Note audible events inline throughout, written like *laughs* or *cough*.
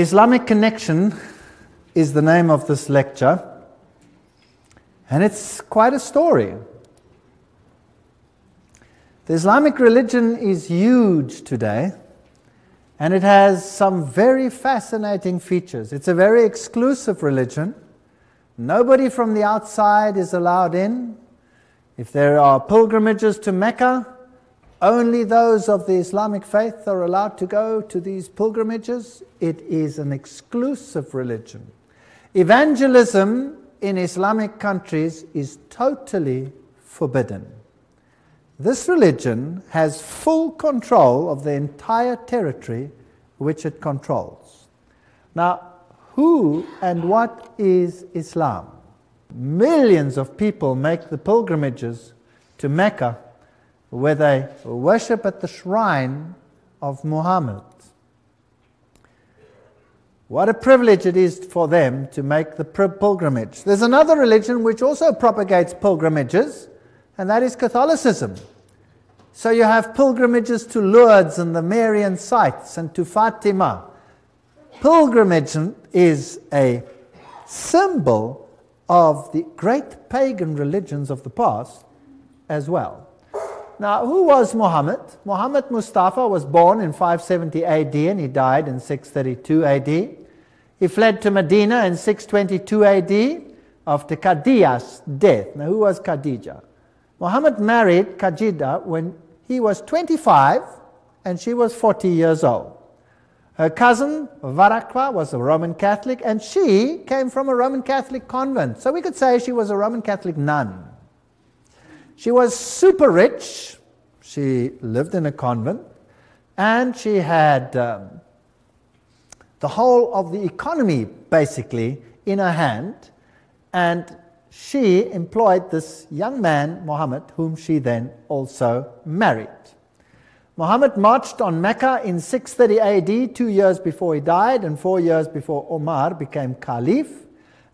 The Islamic Connection is the name of this lecture, and it's quite a story. The Islamic religion is huge today, and it has some very fascinating features. It's a very exclusive religion. Nobody from the outside is allowed in. If there are pilgrimages to Mecca, only those of the Islamic faith are allowed to go to these pilgrimages. It is an exclusive religion. Evangelism in Islamic countries is totally forbidden. This religion has full control of the entire territory which it controls. Now, who and what is Islam? Millions of people make the pilgrimages to Mecca where they worship at the shrine of Muhammad. What a privilege it is for them to make the pilgrimage. There's another religion which also propagates pilgrimages, and that is Catholicism. So you have pilgrimages to Lourdes and the Marian sites and to Fatima. Pilgrimage is a symbol of the great pagan religions of the past as well. Now, who was Muhammad? Muhammad Mustafa was born in 570 AD and he died in 632 AD. He fled to Medina in 622 AD after Khadija's death. Now, who was Khadija? Muhammad married Khadija when he was 25 and she was 40 years old. Her cousin Waraqa was a Roman Catholic and she came from a Roman Catholic convent. So we could say she was a Roman Catholic nun. She was super rich. She lived in a convent and she had um, the whole of the economy basically in her hand. And she employed this young man, Muhammad, whom she then also married. Muhammad marched on Mecca in 630 AD, two years before he died, and four years before Omar became caliph.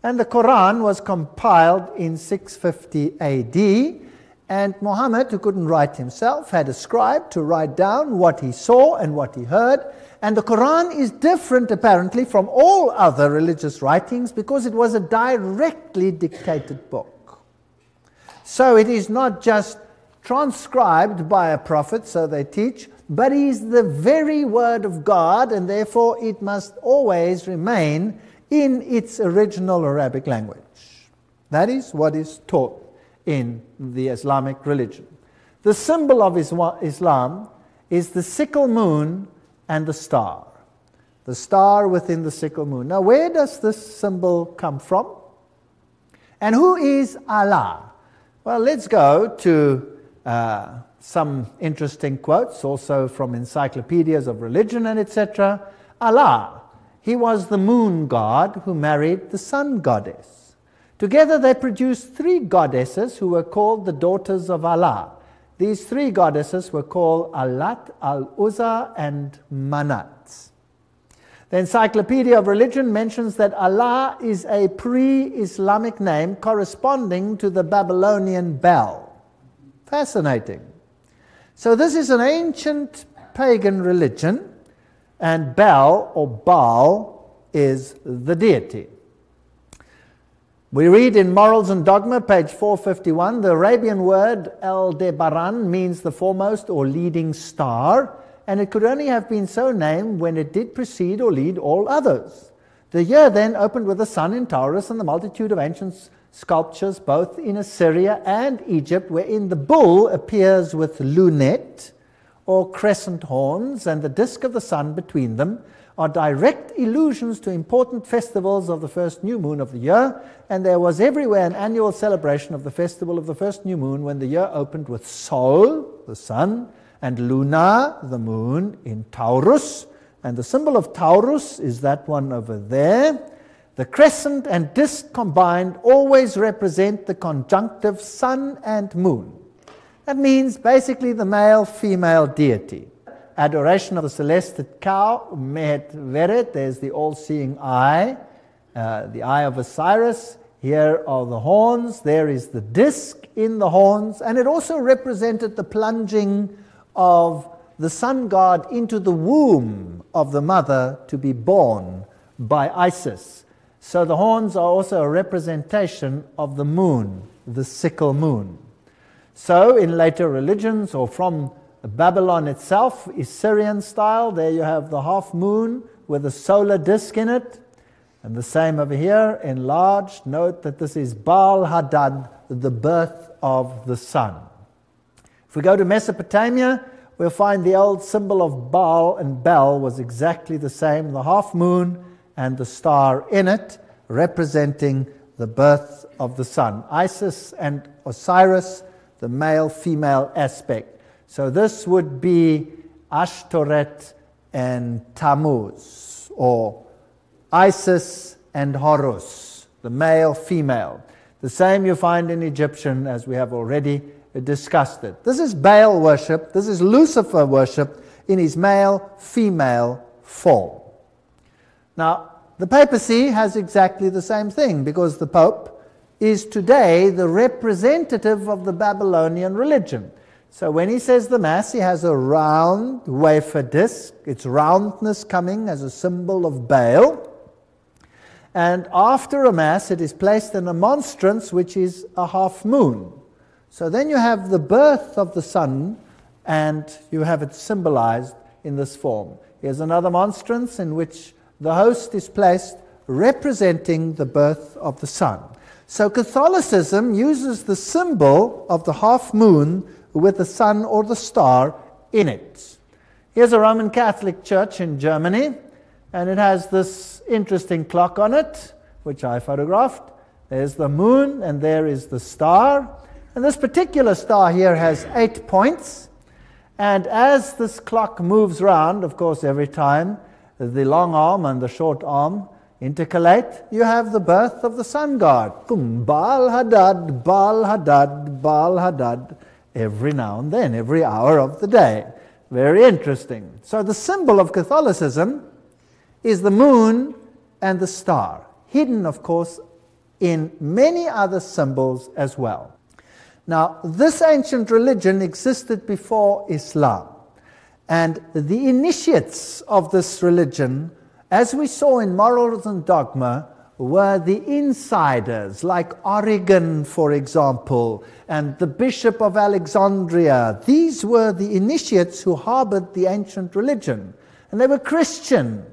And the Quran was compiled in 650 AD. And Muhammad, who couldn't write himself, had a scribe to write down what he saw and what he heard. And the Quran is different, apparently, from all other religious writings because it was a directly dictated book. So it is not just transcribed by a prophet, so they teach, but is the very word of God, and therefore it must always remain in its original Arabic language. That is what is taught in the Islamic religion. The symbol of Islam is the sickle moon and the star. The star within the sickle moon. Now, where does this symbol come from? And who is Allah? Well, let's go to uh, some interesting quotes, also from encyclopedias of religion and etc. Allah, he was the moon god who married the sun goddess. Together they produced three goddesses who were called the daughters of Allah. These three goddesses were called Allat, Al Uzza, and Manat. The Encyclopedia of Religion mentions that Allah is a pre Islamic name corresponding to the Babylonian Bel. Fascinating. So, this is an ancient pagan religion, and Bel or Baal is the deity. We read in Morals and Dogma, page 451, the Arabian word El Debaran means the foremost or leading star, and it could only have been so named when it did precede or lead all others. The year then opened with the sun in Taurus and the multitude of ancient sculptures, both in Assyria and Egypt, wherein the bull appears with lunette or crescent horns, and the disk of the sun between them are direct allusions to important festivals of the first new moon of the year, and there was everywhere an annual celebration of the festival of the first new moon when the year opened with Sol, the sun, and Luna, the moon, in Taurus. And the symbol of Taurus is that one over there. The crescent and disk combined always represent the conjunctive sun and moon. That means basically the male female deity adoration of the celested cow, Mehet Veret, there's the all seeing eye, uh, the eye of Osiris. Here are the horns, there is the disc in the horns, and it also represented the plunging of the sun god into the womb of the mother to be born by Isis. So the horns are also a representation of the moon, the sickle moon. So in later religions, or from Babylon itself, Assyrian style, there you have the half moon with a solar disk in it. And the same over here, enlarged. Note that this is Baal Hadad, the birth of the sun. If we go to Mesopotamia, we'll find the old symbol of Baal and Bel was exactly the same the half moon and the star in it, representing the birth of the sun. Isis and Osiris, the male female aspect. So this would be Ashtoreth and Tammuz, or Isis and Horus, the male female. The same you find in Egyptian, as we have already discussed it. This is Baal worship, this is Lucifer worship in his male female form. Now, the papacy has exactly the same thing because the Pope is today the representative of the Babylonian religion. So when he says the Mass, he has a round wafer disc, its roundness coming as a symbol of Baal. And after a Mass, it is placed in a monstrance, which is a half moon. So then you have the birth of the sun, and you have it symbolized in this form. Here's another monstrance in which the host is placed representing the birth of the sun. So Catholicism uses the symbol of the half moon with the sun or the star in it. Here's a Roman Catholic church in Germany, and it has this interesting clock on it, which I photographed. There's the moon, and there is the star. And this particular star here has eight points. And as this clock moves round, of course, every time the long arm and the short arm intercalate, you have the birth of the sun god. Baal Hadad, Baal Hadad, Baal Hadad, every now and then, every hour of the day. Very interesting. So the symbol of Catholicism is the moon and the star, hidden, of course, in many other symbols as well. Now, this ancient religion existed before Islam. And the initiates of this religion, as we saw in Morals and Dogma, were the insiders, like Origen, for example, and the Bishop of Alexandria. These were the initiates who harbored the ancient religion. And they were Christian,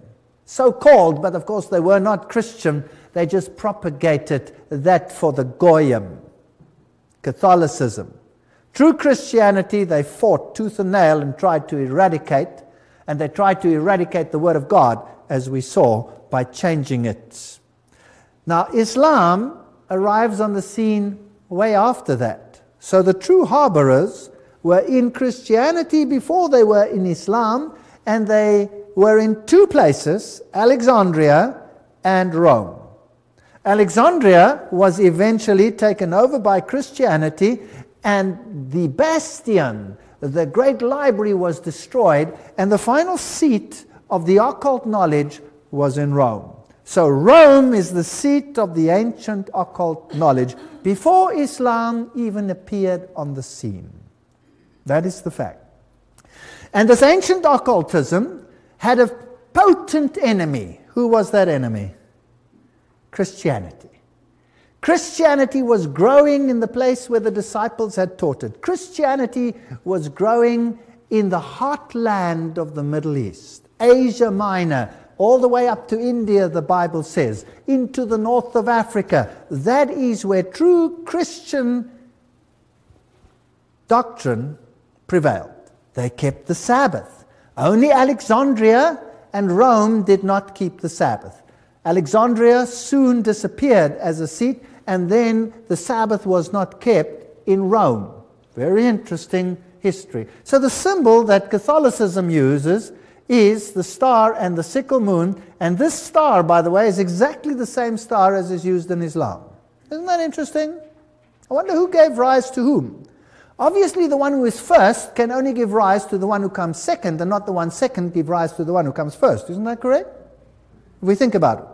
so called, but of course they were not Christian. They just propagated that for the Goyim, Catholicism. True Christianity, they fought tooth and nail and tried to eradicate, and they tried to eradicate the Word of God, as we saw, by changing it. Now, Islam arrives on the scene way after that. So the true harborers were in Christianity before they were in Islam, and they were in two places Alexandria and Rome. Alexandria was eventually taken over by Christianity, and the bastion, the great library, was destroyed, and the final seat of the occult knowledge was in Rome. So, Rome is the seat of the ancient occult knowledge before Islam even appeared on the scene. That is the fact. And this ancient occultism had a potent enemy. Who was that enemy? Christianity. Christianity was growing in the place where the disciples had taught it. Christianity was growing in the heartland of the Middle East, Asia Minor, all the way up to India, the Bible says, into the north of Africa. That is where true Christian doctrine prevailed. They kept the Sabbath. Only Alexandria and Rome did not keep the Sabbath. Alexandria soon disappeared as a seat, and then the Sabbath was not kept in Rome. Very interesting history. So, the symbol that Catholicism uses is the star and the sickle moon, and this star, by the way, is exactly the same star as is used in Islam. Isn't that interesting? I wonder who gave rise to whom. Obviously, the one who is first can only give rise to the one who comes second, and not the one second give rise to the one who comes first. Isn't that correct? If we think about it.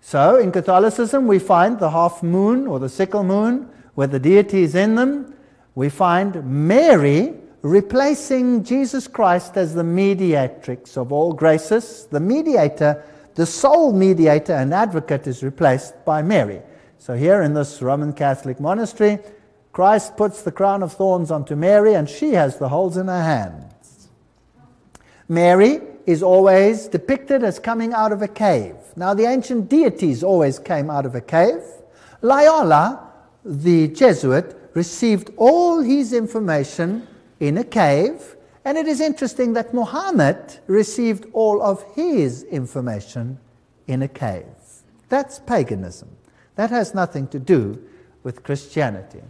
So, in Catholicism, we find the half moon or the sickle moon, where the deity is in them. We find Mary, replacing Jesus Christ as the mediatrix of all graces. The mediator, the sole mediator and advocate, is replaced by Mary. So, here in this Roman Catholic monastery, Christ puts the crown of thorns onto Mary, and she has the holes in her hands. Mary is always depicted as coming out of a cave. Now, the ancient deities always came out of a cave. Loyola, the Jesuit, received all his information in a cave, and it is interesting that Muhammad received all of his information in a cave. That's paganism. That has nothing to do with Christianity.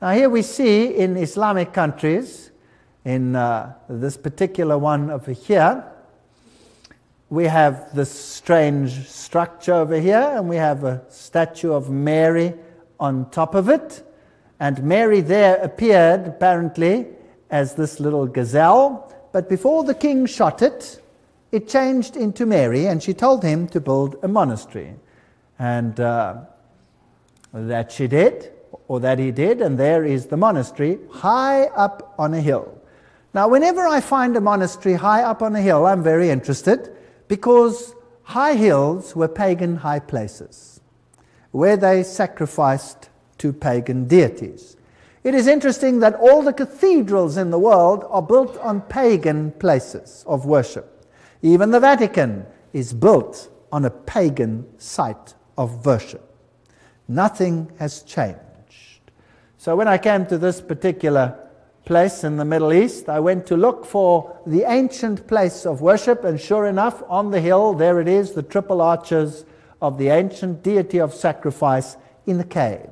Now, here we see in Islamic countries, in uh, this particular one over here, we have this strange structure over here, and we have a statue of Mary on top of it. And Mary there appeared, apparently, as this little gazelle. But before the king shot it, it changed into Mary, and she told him to build a monastery. And uh, that she did, or that he did, and there is the monastery high up on a hill. Now, whenever I find a monastery high up on a hill, I'm very interested because high hills were pagan high places where they sacrificed to pagan deities. It is interesting that all the cathedrals in the world are built on pagan places of worship. Even the Vatican is built on a pagan site of worship. Nothing has changed. So when I came to this particular place in the Middle East. I went to look for the ancient place of worship, and sure enough, on the hill, there it is, the triple arches of the ancient deity of sacrifice in the cave,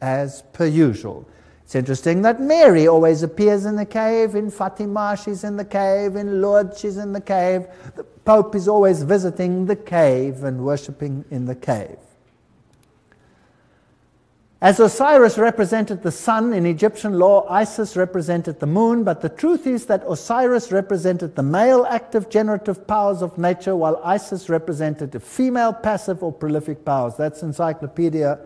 as per usual. It's interesting that Mary always appears in the cave. In Fatima, she's in the cave. In Lourdes, she's in the cave. The Pope is always visiting the cave and worshipping in the cave. As Osiris represented the sun in Egyptian law, Isis represented the moon, but the truth is that Osiris represented the male active generative powers of nature, while Isis represented the female passive or prolific powers. That's Encyclopedia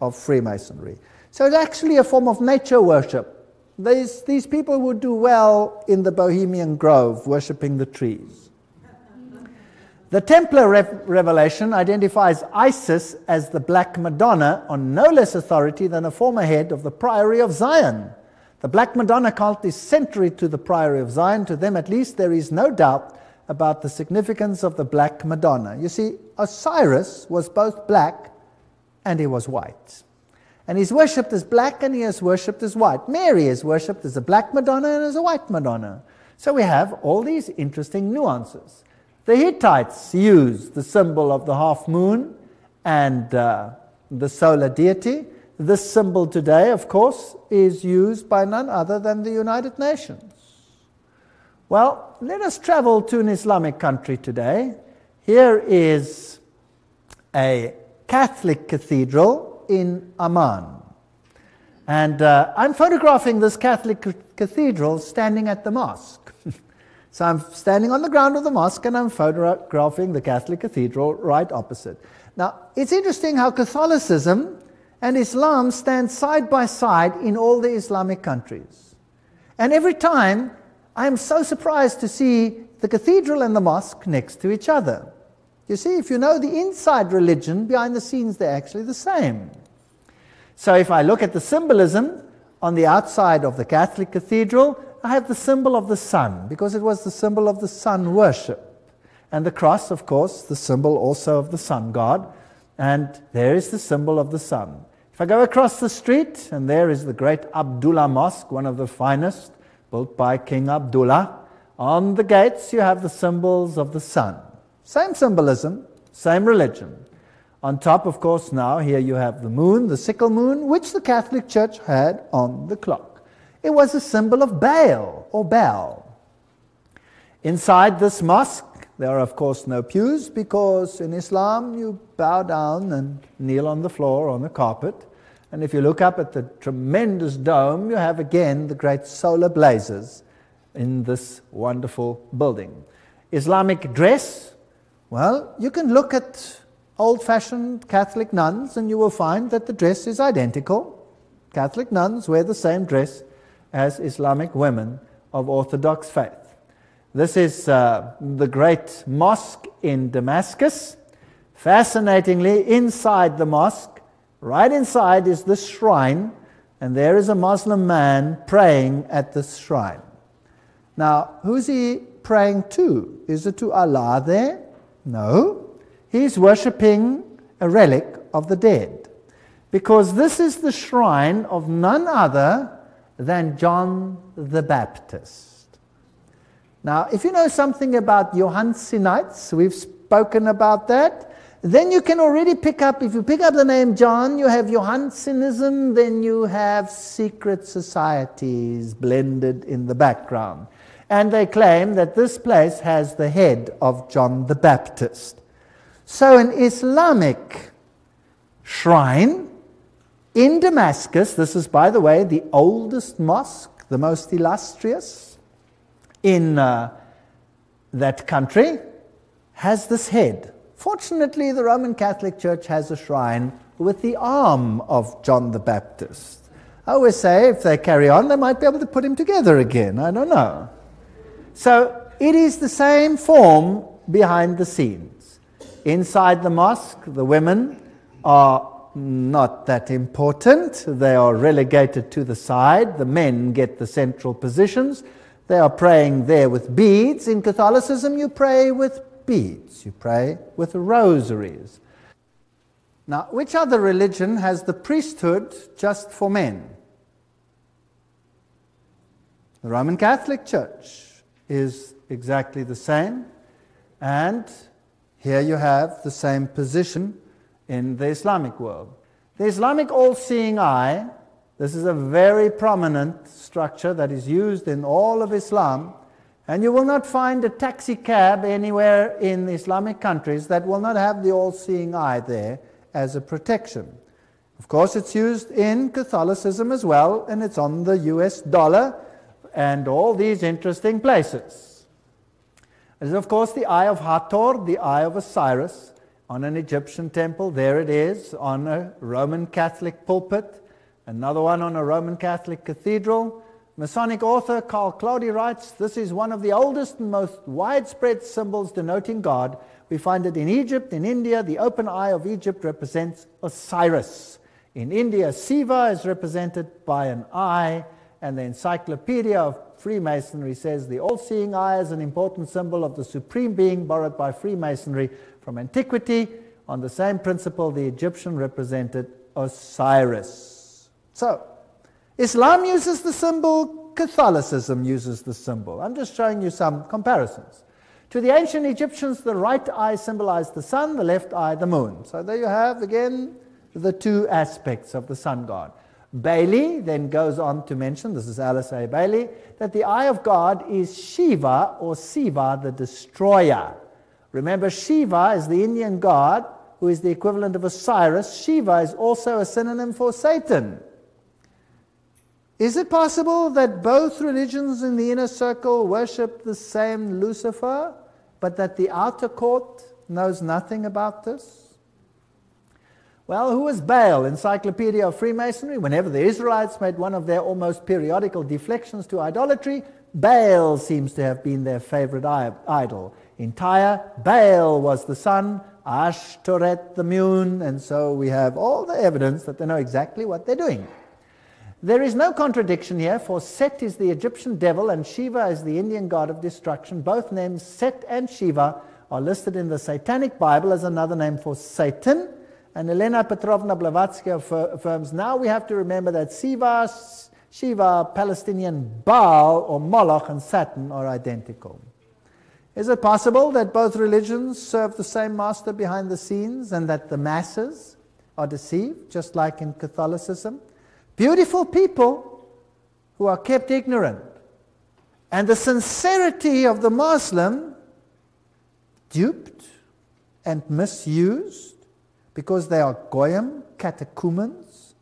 of Freemasonry. So it's actually a form of nature worship. These, these people would do well in the Bohemian Grove, worshipping the trees. The Templar revelation identifies Isis as the Black Madonna on no less authority than a former head of the Priory of Zion. The Black Madonna cult is century to the Priory of Zion. To them, at least, there is no doubt about the significance of the Black Madonna. You see, Osiris was both black and he was white. And he's worshipped as black and he is worshipped as white. Mary is worshipped as a black Madonna and as a white Madonna. So we have all these interesting nuances. The Hittites used the symbol of the half moon and uh, the solar deity. This symbol today, of course, is used by none other than the United Nations. Well, let us travel to an Islamic country today. Here is a Catholic cathedral in Amman. And uh, I'm photographing this Catholic cathedral standing at the mosque. *laughs* So I'm standing on the ground of the mosque and I'm photographing the Catholic cathedral right opposite. Now, it's interesting how Catholicism and Islam stand side by side in all the Islamic countries. And every time, I am so surprised to see the cathedral and the mosque next to each other. You see, if you know the inside religion, behind the scenes, they're actually the same. So if I look at the symbolism on the outside of the Catholic cathedral, I have the symbol of the sun because it was the symbol of the sun worship. And the cross, of course, the symbol also of the sun god. And there is the symbol of the sun. If I go across the street, and there is the great Abdullah Mosque, one of the finest, built by King Abdullah, on the gates you have the symbols of the sun. Same symbolism, same religion. On top, of course, now here you have the moon, the sickle moon, which the Catholic Church had on the clock. It was a symbol of Baal or Baal. Inside this mosque, there are, of course, no pews because in Islam you bow down and kneel on the floor on the carpet. And if you look up at the tremendous dome, you have again the great solar blazes in this wonderful building. Islamic dress, well, you can look at old fashioned Catholic nuns and you will find that the dress is identical. Catholic nuns wear the same dress as Islamic women of Orthodox faith. This is uh, the great mosque in Damascus. Fascinatingly, inside the mosque, right inside, is the shrine, and there is a Muslim man praying at the shrine. Now, who's he praying to? Is it to Allah there? No. He's worshipping a relic of the dead. Because this is the shrine of none other than John the Baptist. Now, if you know something about Johannicites, we've spoken about that, then you can already pick up, if you pick up the name John, you have Johannicianism, then you have secret societies blended in the background. And they claim that this place has the head of John the Baptist. So, an Islamic shrine in Damascus, this is, by the way, the oldest mosque, the most illustrious in uh, that country, has this head. Fortunately, the Roman Catholic Church has a shrine with the arm of John the Baptist. I always say if they carry on, they might be able to put him together again. I don't know. So it is the same form behind the scenes. Inside the mosque, the women are not that important. They are relegated to the side. The men get the central positions. They are praying there with beads. In Catholicism, you pray with beads, you pray with rosaries. Now, which other religion has the priesthood just for men? The Roman Catholic Church is exactly the same. And here you have the same position in the Islamic world. The Islamic all seeing eye, this is a very prominent structure that is used in all of Islam. And you will not find a taxi cab anywhere in Islamic countries that will not have the all seeing eye there as a protection. Of course, it's used in Catholicism as well, and it's on the US dollar and all these interesting places. There's, of course, the Eye of Hathor, the Eye of Osiris on an Egyptian temple. There it is on a Roman Catholic pulpit. Another one on a Roman Catholic cathedral. Masonic author Carl Claudy writes This is one of the oldest and most widespread symbols denoting God. We find it in Egypt, in India. The open eye of Egypt represents Osiris. In India, Siva is represented by an eye, and the Encyclopedia of Freemasonry says the all seeing eye is an important symbol of the supreme being borrowed by Freemasonry from antiquity. On the same principle, the Egyptian represented Osiris. So, Islam uses the symbol, Catholicism uses the symbol. I'm just showing you some comparisons. To the ancient Egyptians, the right eye symbolized the sun, the left eye the moon. So there you have again the two aspects of the sun god. Bailey then goes on to mention, this is Alice A. Bailey, that the eye of God is Shiva or Siva, the destroyer. Remember, Shiva is the Indian god who is the equivalent of Osiris. Shiva is also a synonym for Satan. Is it possible that both religions in the inner circle worship the same Lucifer, but that the outer court knows nothing about this? Well, who was Baal? Encyclopedia of Freemasonry. Whenever the Israelites made one of their almost periodical deflections to idolatry, Baal seems to have been their favorite idol. In Tyre, Baal was the sun, Ashtoreth the moon, and so we have all the evidence that they know exactly what they're doing. There is no contradiction here, for Set is the Egyptian devil and Shiva is the Indian god of destruction. Both names, Set and Shiva, are listed in the Satanic Bible as another name for Satan. And Elena Petrovna Blavatsky affirms now we have to remember that Shiva, Shiva, Palestinian Baal, or Moloch, and Saturn are identical. Is it possible that both religions serve the same master behind the scenes and that the masses are deceived, just like in Catholicism? Beautiful people who are kept ignorant. And the sincerity of the Muslim duped and misused because they are goyim, catechumens,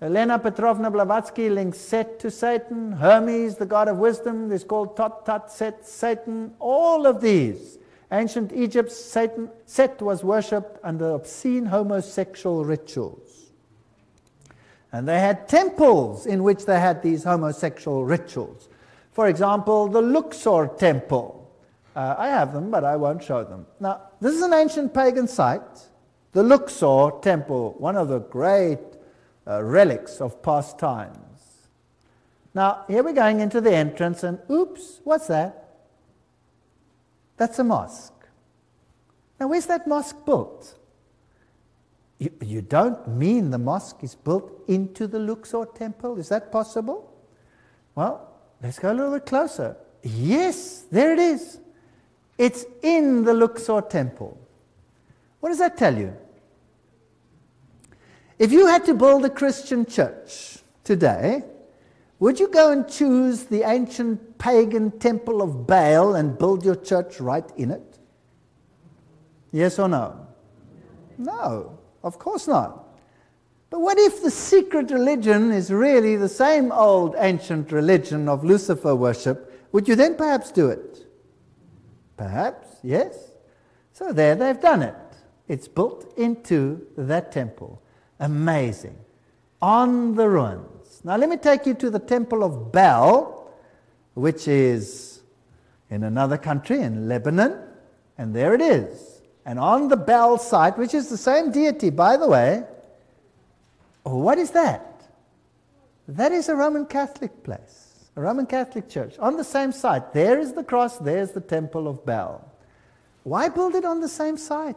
Elena Petrovna Blavatsky links Set to Satan. Hermes, the god of wisdom, is called Tot Tat Set, Satan. All of these. Ancient Egypt, Satan, Set was worshipped under obscene homosexual rituals. And they had temples in which they had these homosexual rituals. For example, the Luxor temple. Uh, I have them, but I won't show them. Now, this is an ancient pagan site, the Luxor temple, one of the great uh, relics of past times. Now, here we're going into the entrance, and oops, what's that? That's a mosque. Now, where's that mosque built? You, you don't mean the mosque is built into the Luxor temple? Is that possible? Well, let's go a little bit closer. Yes, there it is. It's in the Luxor temple. What does that tell you? If you had to build a Christian church today, would you go and choose the ancient pagan temple of Baal and build your church right in it? Yes or no? No. Of course not. But what if the secret religion is really the same old ancient religion of Lucifer worship? Would you then perhaps do it? Perhaps, yes. So there they've done it. It's built into that temple. Amazing. On the ruins. Now let me take you to the temple of Baal, which is in another country, in Lebanon. And there it is. And on the Baal site, which is the same deity, by the way, oh, what is that? That is a Roman Catholic place, a Roman Catholic church. On the same site, there is the cross, there's the temple of Baal. Why build it on the same site?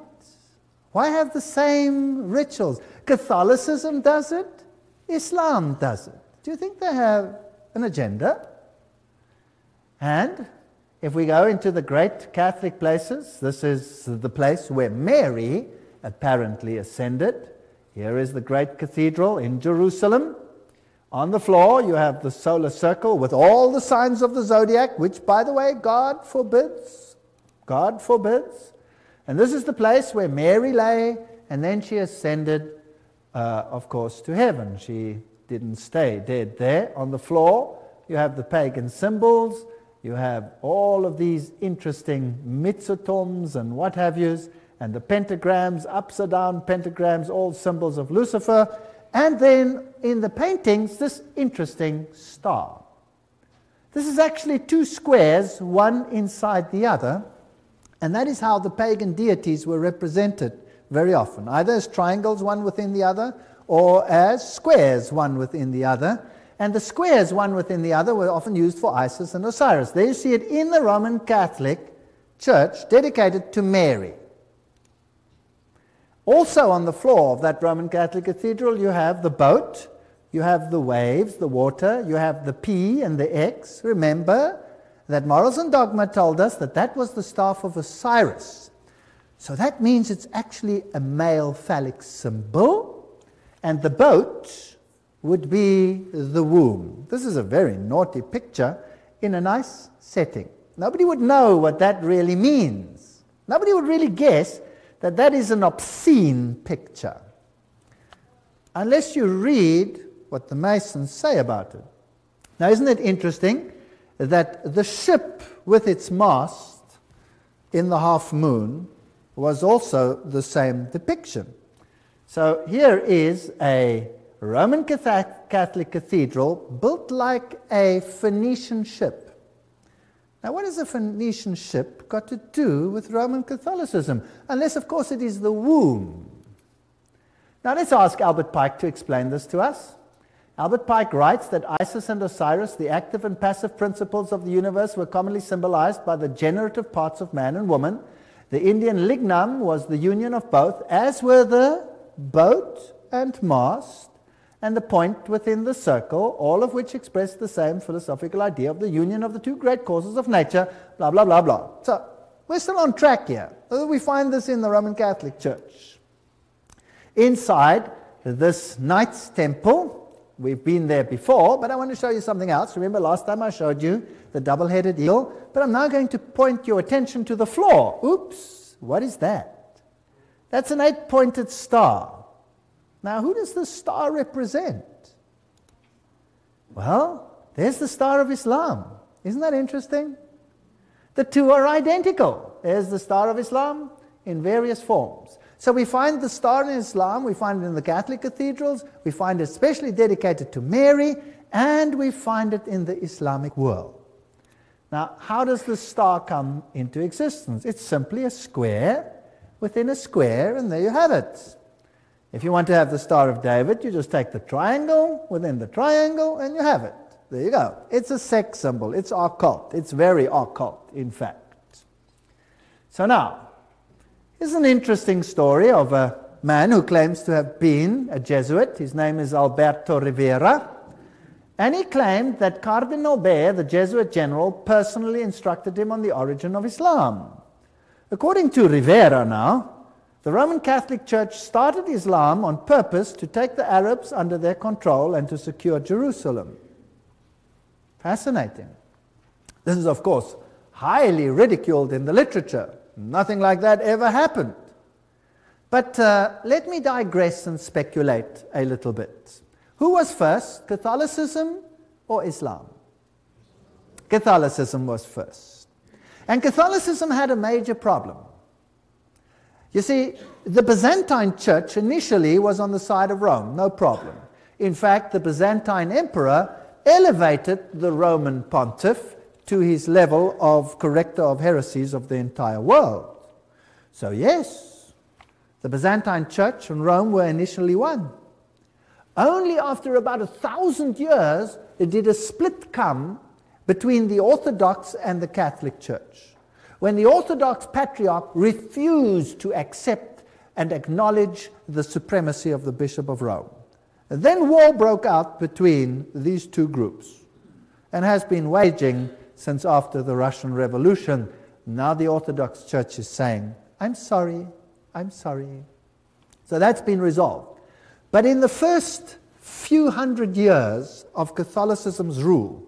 Why have the same rituals? Catholicism does it, Islam does it. Do you think they have an agenda? And if we go into the great Catholic places, this is the place where Mary apparently ascended. Here is the great cathedral in Jerusalem. On the floor, you have the solar circle with all the signs of the zodiac, which, by the way, God forbids. God forbids. And this is the place where Mary lay, and then she ascended, uh, of course, to heaven. She didn't stay dead there. On the floor, you have the pagan symbols you have all of these interesting mitzotoms and what have yous, and the pentagrams, upside down pentagrams, all symbols of Lucifer. And then in the paintings, this interesting star. This is actually two squares, one inside the other, and that is how the pagan deities were represented very often, either as triangles, one within the other, or as squares, one within the other and the squares, one within the other, were often used for Isis and Osiris. There you see it in the Roman Catholic Church dedicated to Mary. Also, on the floor of that Roman Catholic cathedral, you have the boat, you have the waves, the water, you have the P and the X. Remember that Morals and Dogma told us that that was the staff of Osiris. So that means it's actually a male phallic symbol, and the boat would be the womb. This is a very naughty picture in a nice setting. Nobody would know what that really means. Nobody would really guess that that is an obscene picture. Unless you read what the Masons say about it. Now, isn't it interesting that the ship with its mast in the half moon was also the same depiction? So here is a Roman Catholic cathedral built like a Phoenician ship. Now, what has a Phoenician ship got to do with Roman Catholicism? Unless, of course, it is the womb. Now, let's ask Albert Pike to explain this to us. Albert Pike writes that Isis and Osiris, the active and passive principles of the universe, were commonly symbolized by the generative parts of man and woman. The Indian lingam was the union of both, as were the boat and mast and the point within the circle, all of which express the same philosophical idea of the union of the two great causes of nature, blah, blah, blah, blah. So we're still on track here. We find this in the Roman Catholic Church. Inside this Knights Temple, we've been there before, but I want to show you something else. Remember last time I showed you the double headed eagle? But I'm now going to point your attention to the floor. Oops, what is that? That's an eight pointed star. Now, who does the star represent? Well, there's the Star of Islam. Isn't that interesting? The two are identical. There's the Star of Islam in various forms. So we find the star in Islam, we find it in the Catholic cathedrals, we find it especially dedicated to Mary, and we find it in the Islamic world. Now, how does the star come into existence? It's simply a square within a square, and there you have it. If you want to have the Star of David, you just take the triangle within the triangle, and you have it. There you go. It's a sex symbol. It's occult. It's very occult, in fact. So now, here's an interesting story of a man who claims to have been a Jesuit. His name is Alberto Rivera. And he claimed that Cardinal Bea, the Jesuit general, personally instructed him on the origin of Islam. According to Rivera now, the Roman Catholic Church started Islam on purpose to take the Arabs under their control and to secure Jerusalem. Fascinating. This is, of course, highly ridiculed in the literature. Nothing like that ever happened. But uh, let me digress and speculate a little bit. Who was first, Catholicism or Islam? Catholicism was first. And Catholicism had a major problem. You see, the Byzantine church initially was on the side of Rome, no problem. In fact, the Byzantine emperor elevated the Roman pontiff to his level of corrector of heresies of the entire world. So, yes, the Byzantine church and Rome were initially one. Only after about a thousand years did a split come between the Orthodox and the Catholic Church. When the Orthodox Patriarch refused to accept and acknowledge the supremacy of the Bishop of Rome. And then war broke out between these two groups and has been waging since after the Russian Revolution. Now the Orthodox Church is saying, I'm sorry, I'm sorry. So that's been resolved. But in the first few hundred years of Catholicism's rule,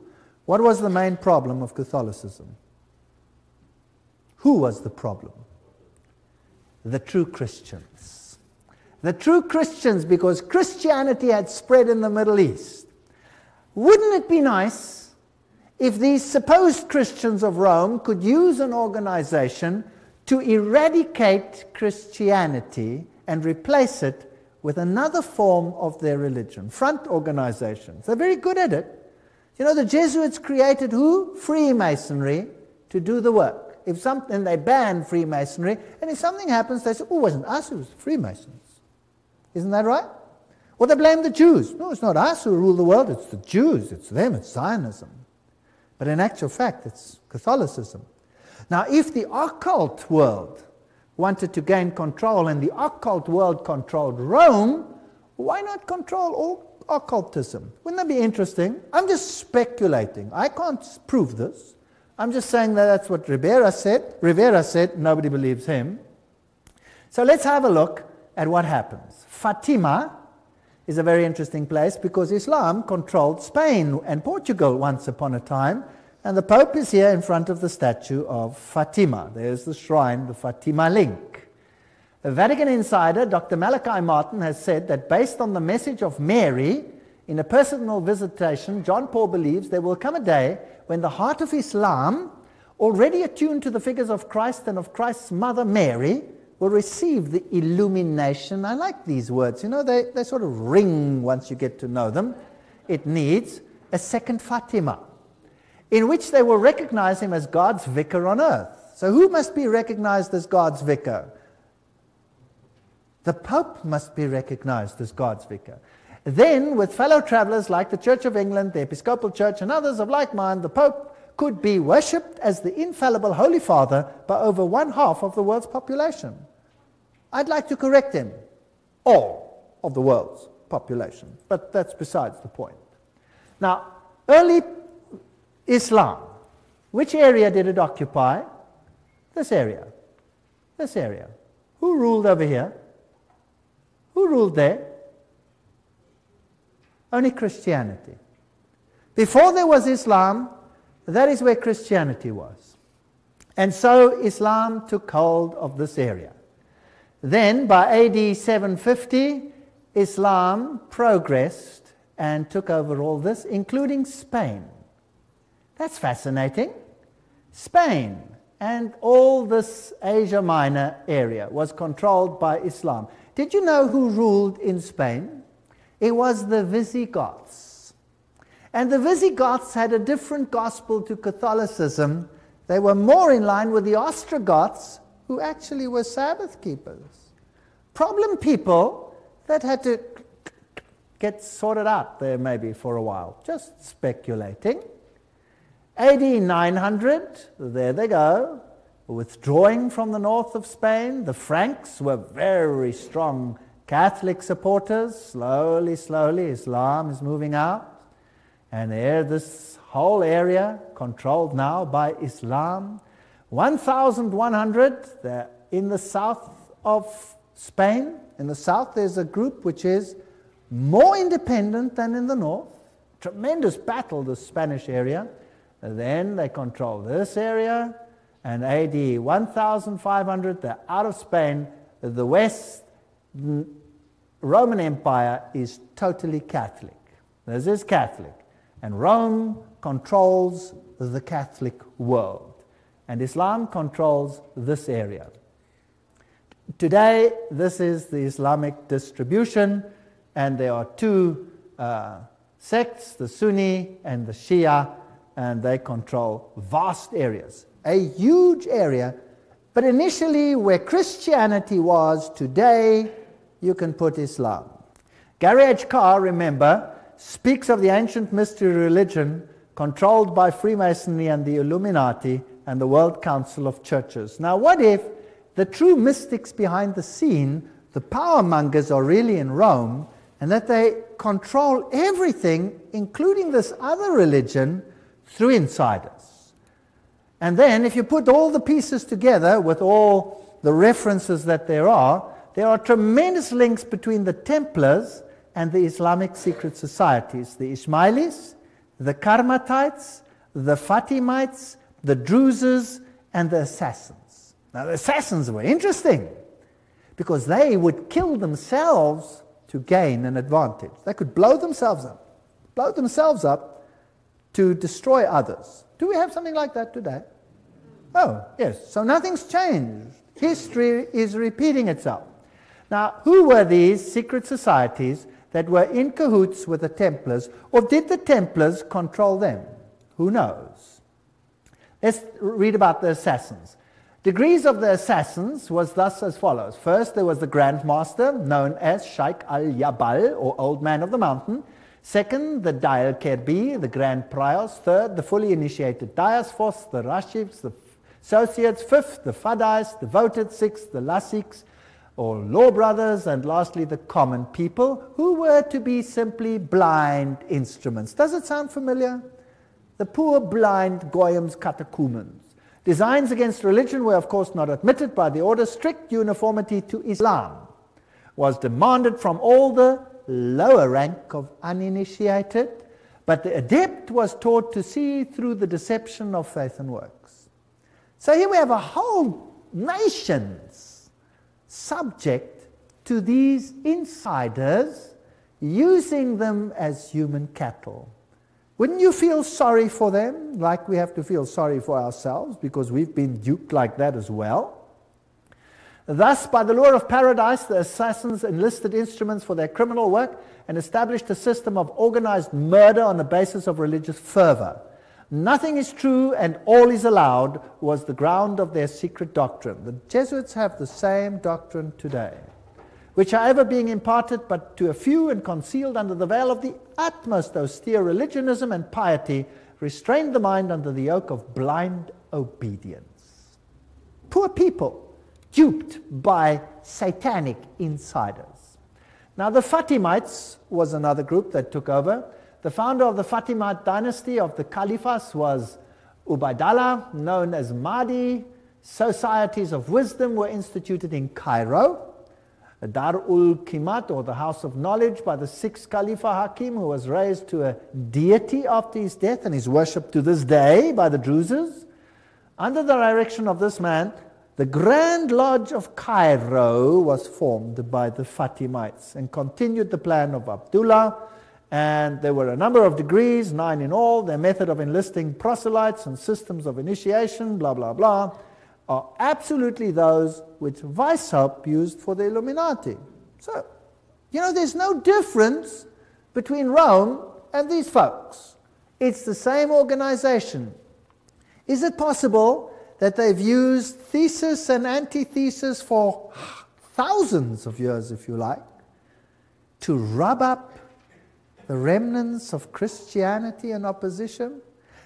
what was the main problem of Catholicism? Who was the problem? The true Christians the true Christians because Christianity had spread in the Middle East. Wouldn't it be nice if these supposed Christians of Rome could use an organization to eradicate Christianity and replace it with another form of their religion? Front organizations. They're very good at it. You know, the Jesuits created who? Freemasonry to do the work. If something, they banned Freemasonry, and if something happens, they say, oh, it wasn't us, it was Freemasons. Isn't that right? Well, they blame the Jews. No, it's not us who rule the world, it's the Jews, it's them, it's Zionism. But in actual fact, it's Catholicism. Now, if the occult world wanted to gain control and the occult world controlled Rome, why not control all occultism? Wouldn't that be interesting? I'm just speculating. I can't prove this. I'm just saying that that's what Rivera said. Rivera said, nobody believes him. So let's have a look at what happens. Fatima is a very interesting place because Islam controlled Spain and Portugal once upon a time, and the Pope is here in front of the statue of Fatima. There's the shrine, the Fatima link. A Vatican insider, Dr. Malachi Martin, has said that based on the message of Mary in a personal visitation, John Paul believes there will come a day when the heart of Islam, already attuned to the figures of Christ and of Christ's mother Mary, will receive the illumination. I like these words. You know, they, they sort of ring once you get to know them. It needs a second Fatima, in which they will recognize him as God's vicar on earth. So, who must be recognized as God's vicar? The Pope must be recognized as God's vicar. Then, with fellow travelers like the Church of England, the Episcopal Church, and others of like mind, the Pope could be worshipped as the infallible Holy Father by over one half of the world's population. I'd like to correct him. All of the world's population. But that's besides the point. Now, early Islam, which area did it occupy? This area. This area. Who ruled over here? Who ruled there? Only Christianity. Before there was Islam, that is where Christianity was. And so Islam took hold of this area. Then, by AD 750, Islam progressed and took over all this, including Spain. That's fascinating. Spain. and all this Asia Minor area was controlled by Islam. Did you know who ruled in Spain? It was the Visigoths. And the Visigoths had a different gospel to Catholicism. They were more in line with the Ostrogoths, who actually were Sabbath keepers. Problem people that had to get sorted out there maybe for a while, just speculating. AD 900, there they go, withdrawing from the north of Spain. The Franks were very strong Catholic supporters. Slowly, slowly, Islam is moving out. And there, this whole area controlled now by Islam. 1,100 in the south of Spain. In the south, there's a group which is more independent than in the north. Tremendous battle, the Spanish area. And then they control this area, and AD 1500, they're out of Spain. The West Roman Empire is totally Catholic. This is Catholic. And Rome controls the Catholic world. And Islam controls this area. Today, this is the Islamic distribution, and there are two uh, sects the Sunni and the Shia and they control vast areas, a huge area. But initially, where Christianity was, today you can put Islam. Gary H. Kah, remember, speaks of the ancient mystery religion controlled by Freemasonry and the Illuminati and the World Council of Churches. Now, what if the true mystics behind the scene, the power mongers, are really in Rome and that they control everything, including this other religion? through insiders. And then, if you put all the pieces together with all the references that there are, there are tremendous links between the Templars and the Islamic secret societies the Ismailis, the Karmatites, the Fatimites, the Druzes, and the Assassins. Now, the Assassins were interesting because they would kill themselves to gain an advantage. They could blow themselves up, blow themselves up to destroy others. Do we have something like that today? Oh, yes. So nothing's changed. History is repeating itself. Now, who were these secret societies that were in cahoots with the Templars, or did the Templars control them? Who knows? Let's read about the assassins. Degrees of the assassins was thus as follows. First, there was the Grand Master, known as Sheikh al-Yabal, or Old Man of the Mountain. Second, the Dial Kerbi, the Grand Priors. Third, the fully initiated. Fourth, the Rashifs, the Associates. Fifth, the Fadais, the Voted. Sixth, the Lasiks, or Law Brothers. And lastly, the common people, who were to be simply blind instruments. Does it sound familiar? The poor blind Goyim's catechumens. Designs against religion were, of course, not admitted by the order. Strict uniformity to Islam was demanded from all the lower rank of uninitiated, but the adept was taught to see through the deception of faith and works. So here we have a whole nations subject to these insiders using them as human cattle. Wouldn't you feel sorry for them like we have to feel sorry for ourselves because we've been duped like that as well? Thus, by the lure of paradise, the assassins enlisted instruments for their criminal work and established a system of organized murder on the basis of religious fervor. Nothing is true and all is allowed was the ground of their secret doctrine. The Jesuits have the same doctrine today, which, are ever being imparted but to a few and concealed under the veil of the utmost austere religionism and piety, restrained the mind under the yoke of blind obedience. Poor people duped by satanic insiders. Now, the Fatimites was another group that took over. The founder of the Fatimid dynasty of the Caliphs was Ubaidallah, known as Mahdi. Societies of wisdom were instituted in Cairo. Dar ul Kimat, or the House of Knowledge, by the sixth Khalifa Hakim, who was raised to a deity after his death and is worshipped to this day by the Druzes. Under the direction of this man, the Grand Lodge of Cairo was formed by the Fatimites and continued the plan of Abdullah And there were a number of degrees, nine in all. Their method of enlisting proselytes and systems of initiation, blah, blah, blah, are absolutely those which Weishaupt used for the Illuminati. So, you know, there's no difference between Rome and these folks. It's the same organization. Is it possible that they've used thesis and antithesis for thousands of years, if you like, to rub up the remnants of Christianity and opposition?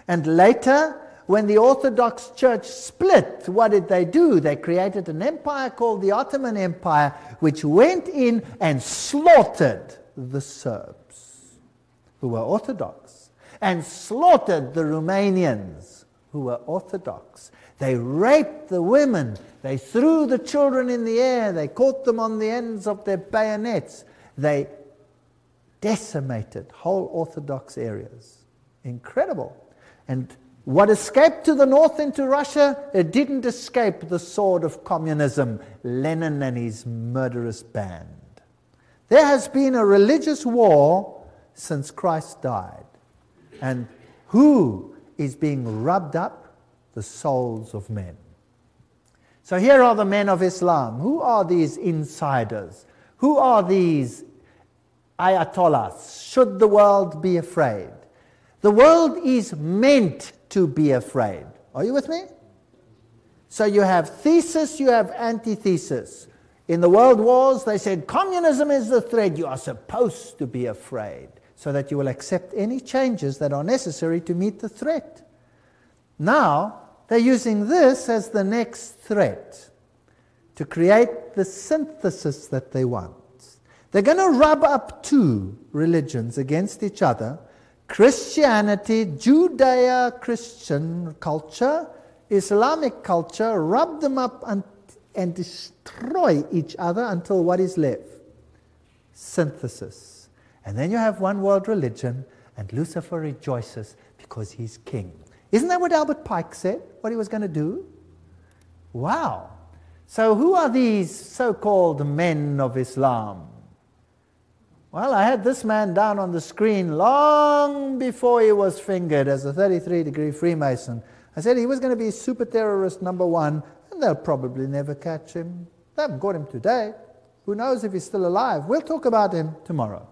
And later, when the Orthodox Church split, what did they do? They created an empire called the Ottoman Empire, which went in and slaughtered the Serbs, who were Orthodox, and slaughtered the Romanians, who were Orthodox. They raped the women. They threw the children in the air. They caught them on the ends of their bayonets. They decimated whole Orthodox areas. Incredible. And what escaped to the north into Russia, it didn't escape the sword of communism, Lenin and his murderous band. There has been a religious war since Christ died. And who is being rubbed up? The souls of men. So here are the men of Islam. Who are these insiders? Who are these ayatollahs? Should the world be afraid? The world is meant to be afraid. Are you with me? So you have thesis, you have antithesis. In the world wars, they said communism is the threat. You are supposed to be afraid so that you will accept any changes that are necessary to meet the threat. Now, they're using this as the next threat to create the synthesis that they want. They're going to rub up two religions against each other Christianity, Judeo Christian culture, Islamic culture, rub them up and, and destroy each other until what is left? Synthesis. And then you have one world religion, and Lucifer rejoices because he's king. Isn't that what Albert Pike said, what he was going to do? Wow. So, who are these so called men of Islam? Well, I had this man down on the screen long before he was fingered as a 33 degree Freemason. I said he was going to be super terrorist number one, and they'll probably never catch him. They haven't got him today. Who knows if he's still alive? We'll talk about him tomorrow.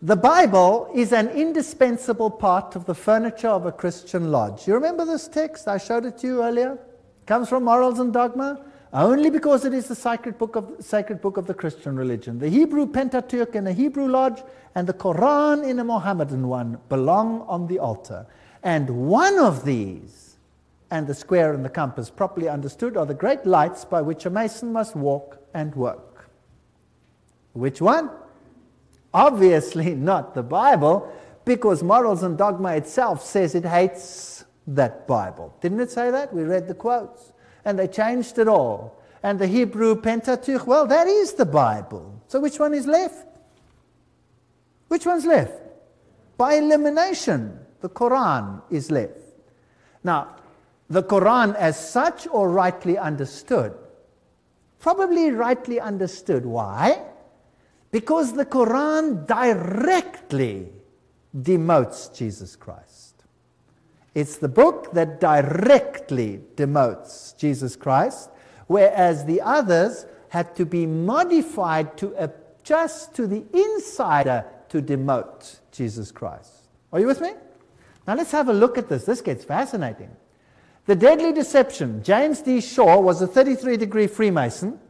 The Bible is an indispensable part of the furniture of a Christian lodge. You remember this text? I showed it to you earlier. It comes from Morals and Dogma only because it is the sacred book of, sacred book of the Christian religion. The Hebrew Pentateuch in a Hebrew lodge and the Quran in a Mohammedan one belong on the altar. And one of these, and the square and the compass properly understood, are the great lights by which a mason must walk and work. Which one? Obviously not the Bible, because Morals and Dogma itself says it hates that Bible. Didn't it say that? We read the quotes and they changed it all. And the Hebrew Pentateuch, well, that is the Bible. So which one is left? Which one's left? By elimination, the Quran is left. Now, the Quran as such or rightly understood? Probably rightly understood. Why? Because the Quran directly demotes Jesus Christ. It's the book that directly demotes Jesus Christ, whereas the others had to be modified to adjust to the insider to demote Jesus Christ. Are you with me? Now let's have a look at this. This gets fascinating. The Deadly Deception. James D. Shaw was a 33 degree Freemason,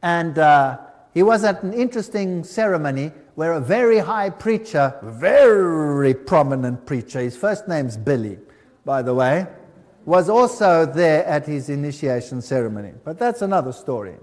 and uh, he was at an interesting ceremony where a very high preacher, very prominent preacher, his first name's Billy, by the way, was also there at his initiation ceremony. But that's another story.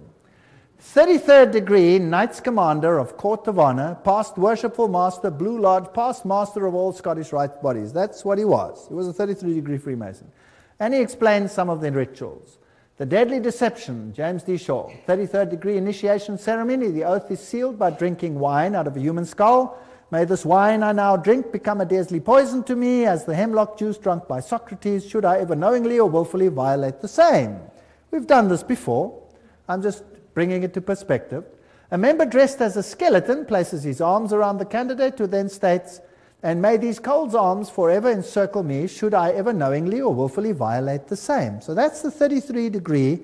33rd degree Knights Commander of Court of Honor, past Worshipful Master, Blue Lodge, past Master of all Scottish Rite bodies. That's what he was. He was a 33 degree Freemason. And he explained some of the rituals. The deadly deception, James D. Shaw. 33rd degree initiation ceremony. The oath is sealed by drinking wine out of a human skull. May this wine I now drink become a deadly poison to me, as the hemlock juice drunk by Socrates, should I ever knowingly or willfully violate the same. We've done this before. I'm just bringing it to perspective. A member dressed as a skeleton places his arms around the candidate who then states, and may these cold arms forever encircle me, should I ever knowingly or willfully violate the same. So that's the 33 degree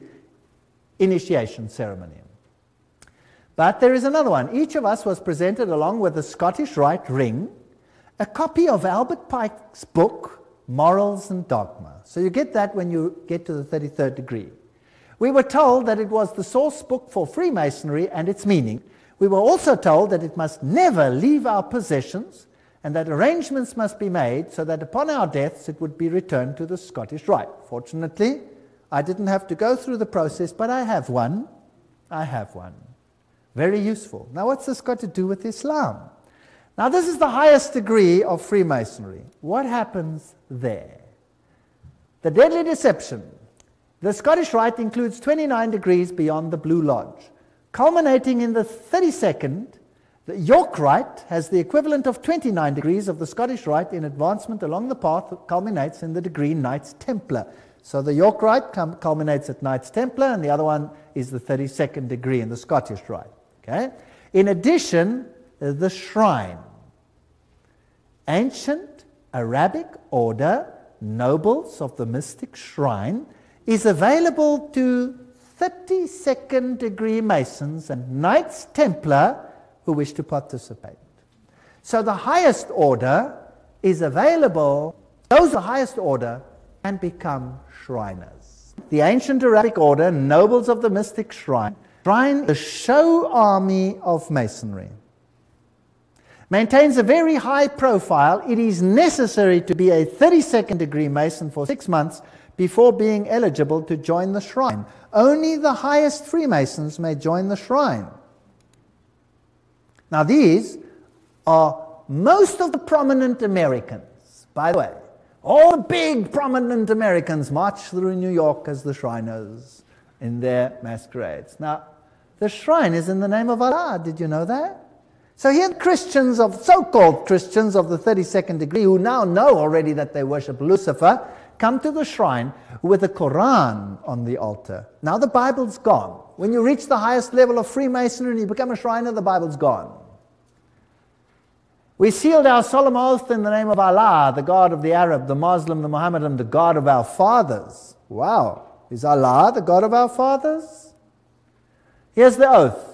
initiation ceremony. But there is another one. Each of us was presented, along with the Scottish Rite ring, a copy of Albert Pike's book, Morals and Dogma. So you get that when you get to the 33rd degree. We were told that it was the source book for Freemasonry and its meaning. We were also told that it must never leave our possessions and that arrangements must be made so that upon our deaths it would be returned to the Scottish Rite. Fortunately, I didn't have to go through the process, but I have one. I have one. Very useful. Now, what's this got to do with Islam? Now, this is the highest degree of Freemasonry. What happens there? The deadly deception. The Scottish Rite includes 29 degrees beyond the Blue Lodge, culminating in the 32nd the York Rite has the equivalent of 29 degrees of the Scottish Rite in advancement along the path that culminates in the degree Knights Templar. So the York Rite culminates at Knights Templar, and the other one is the 32nd degree in the Scottish Rite. Okay? In addition, uh, the shrine. Ancient Arabic order, nobles of the mystic shrine, is available to 32nd degree Masons and Knights Templar who wish to participate. So the highest order is available, those the highest order can become Shriners. The ancient Arabic order, nobles of the mystic shrine, shrine the show army of Masonry. Maintains a very high profile. It is necessary to be a 32nd degree Mason for six months before being eligible to join the shrine. Only the highest Freemasons may join the shrine. Now, these are most of the prominent Americans, by the way. All the big prominent Americans march through New York as the Shriners in their masquerades. Now, the shrine is in the name of Allah. Did you know that? So here, Christians of so called Christians of the 32nd degree, who now know already that they worship Lucifer, come to the shrine with the Quran on the altar. Now the Bible's gone. When you reach the highest level of Freemasonry and you become a Shriner, the Bible's gone. We sealed our solemn oath in the name of Allah, the God of the Arab, the Muslim, the Mohammedan, the God of our fathers. Wow. Is Allah the God of our fathers? Here's the oath.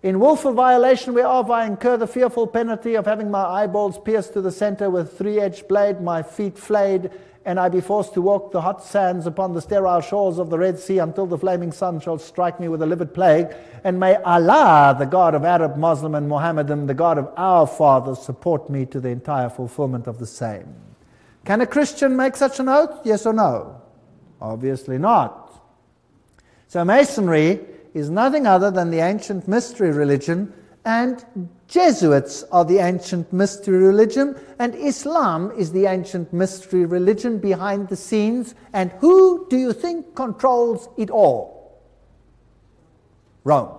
In willful violation whereof I incur the fearful penalty of having my eyeballs pierced to the center with three-edged blade, my feet flayed, and I be forced to walk the hot sands upon the sterile shores of the Red Sea until the flaming sun shall strike me with a livid plague. And may Allah, the God of Arab, Muslim, and Mohammedan, the God of our fathers, support me to the entire fulfillment of the same. Can a Christian make such an oath? Yes or no? Obviously not. So, Masonry is nothing other than the ancient mystery religion and Jesuits are the ancient mystery religion, and Islam is the ancient mystery religion behind the scenes. And who do you think controls it all? Rome.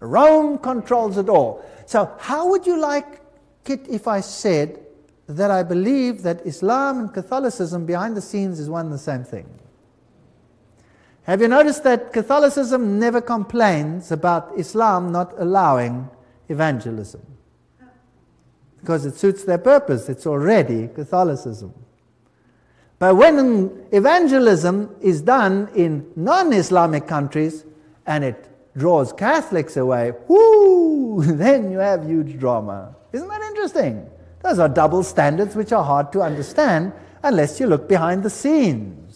Rome controls it all. So, how would you like it if I said that I believe that Islam and Catholicism behind the scenes is one and the same thing? Have you noticed that Catholicism never complains about Islam not allowing evangelism. Because it suits their purpose, it's already Catholicism. But when evangelism is done in non Islamic countries and it draws Catholics away, whoo, *laughs* then you have huge drama. Isn't that interesting? Those are double standards which are hard to understand unless you look behind the scenes,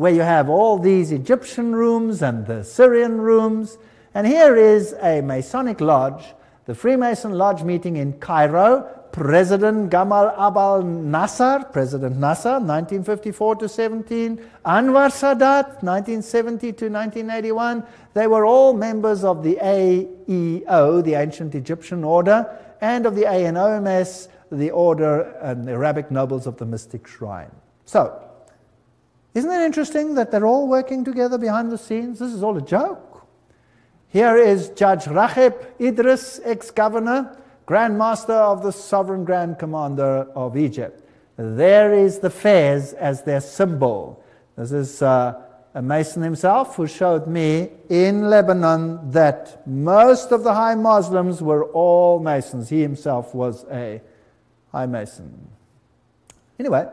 where you have all these Egyptian rooms and the Syrian rooms. And here is a Masonic lodge the Freemason Lodge meeting in Cairo, President Gamal Abdel Nasser, President Nasser, 1954 to 17, Anwar Sadat, 1970 to 1981. They were all members of the AEO, the ancient Egyptian order, and of the ANOMS, the order and the Arabic nobles of the mystic shrine. So, isn't it interesting that they're all working together behind the scenes? This is all a joke. Here is Judge Racheb Idris, ex governor, Grand Master of the Sovereign Grand Commander of Egypt. There is the Fez as their symbol. This is uh, a mason himself who showed me in Lebanon that most of the high Muslims were all masons. He himself was a high mason. Anyway,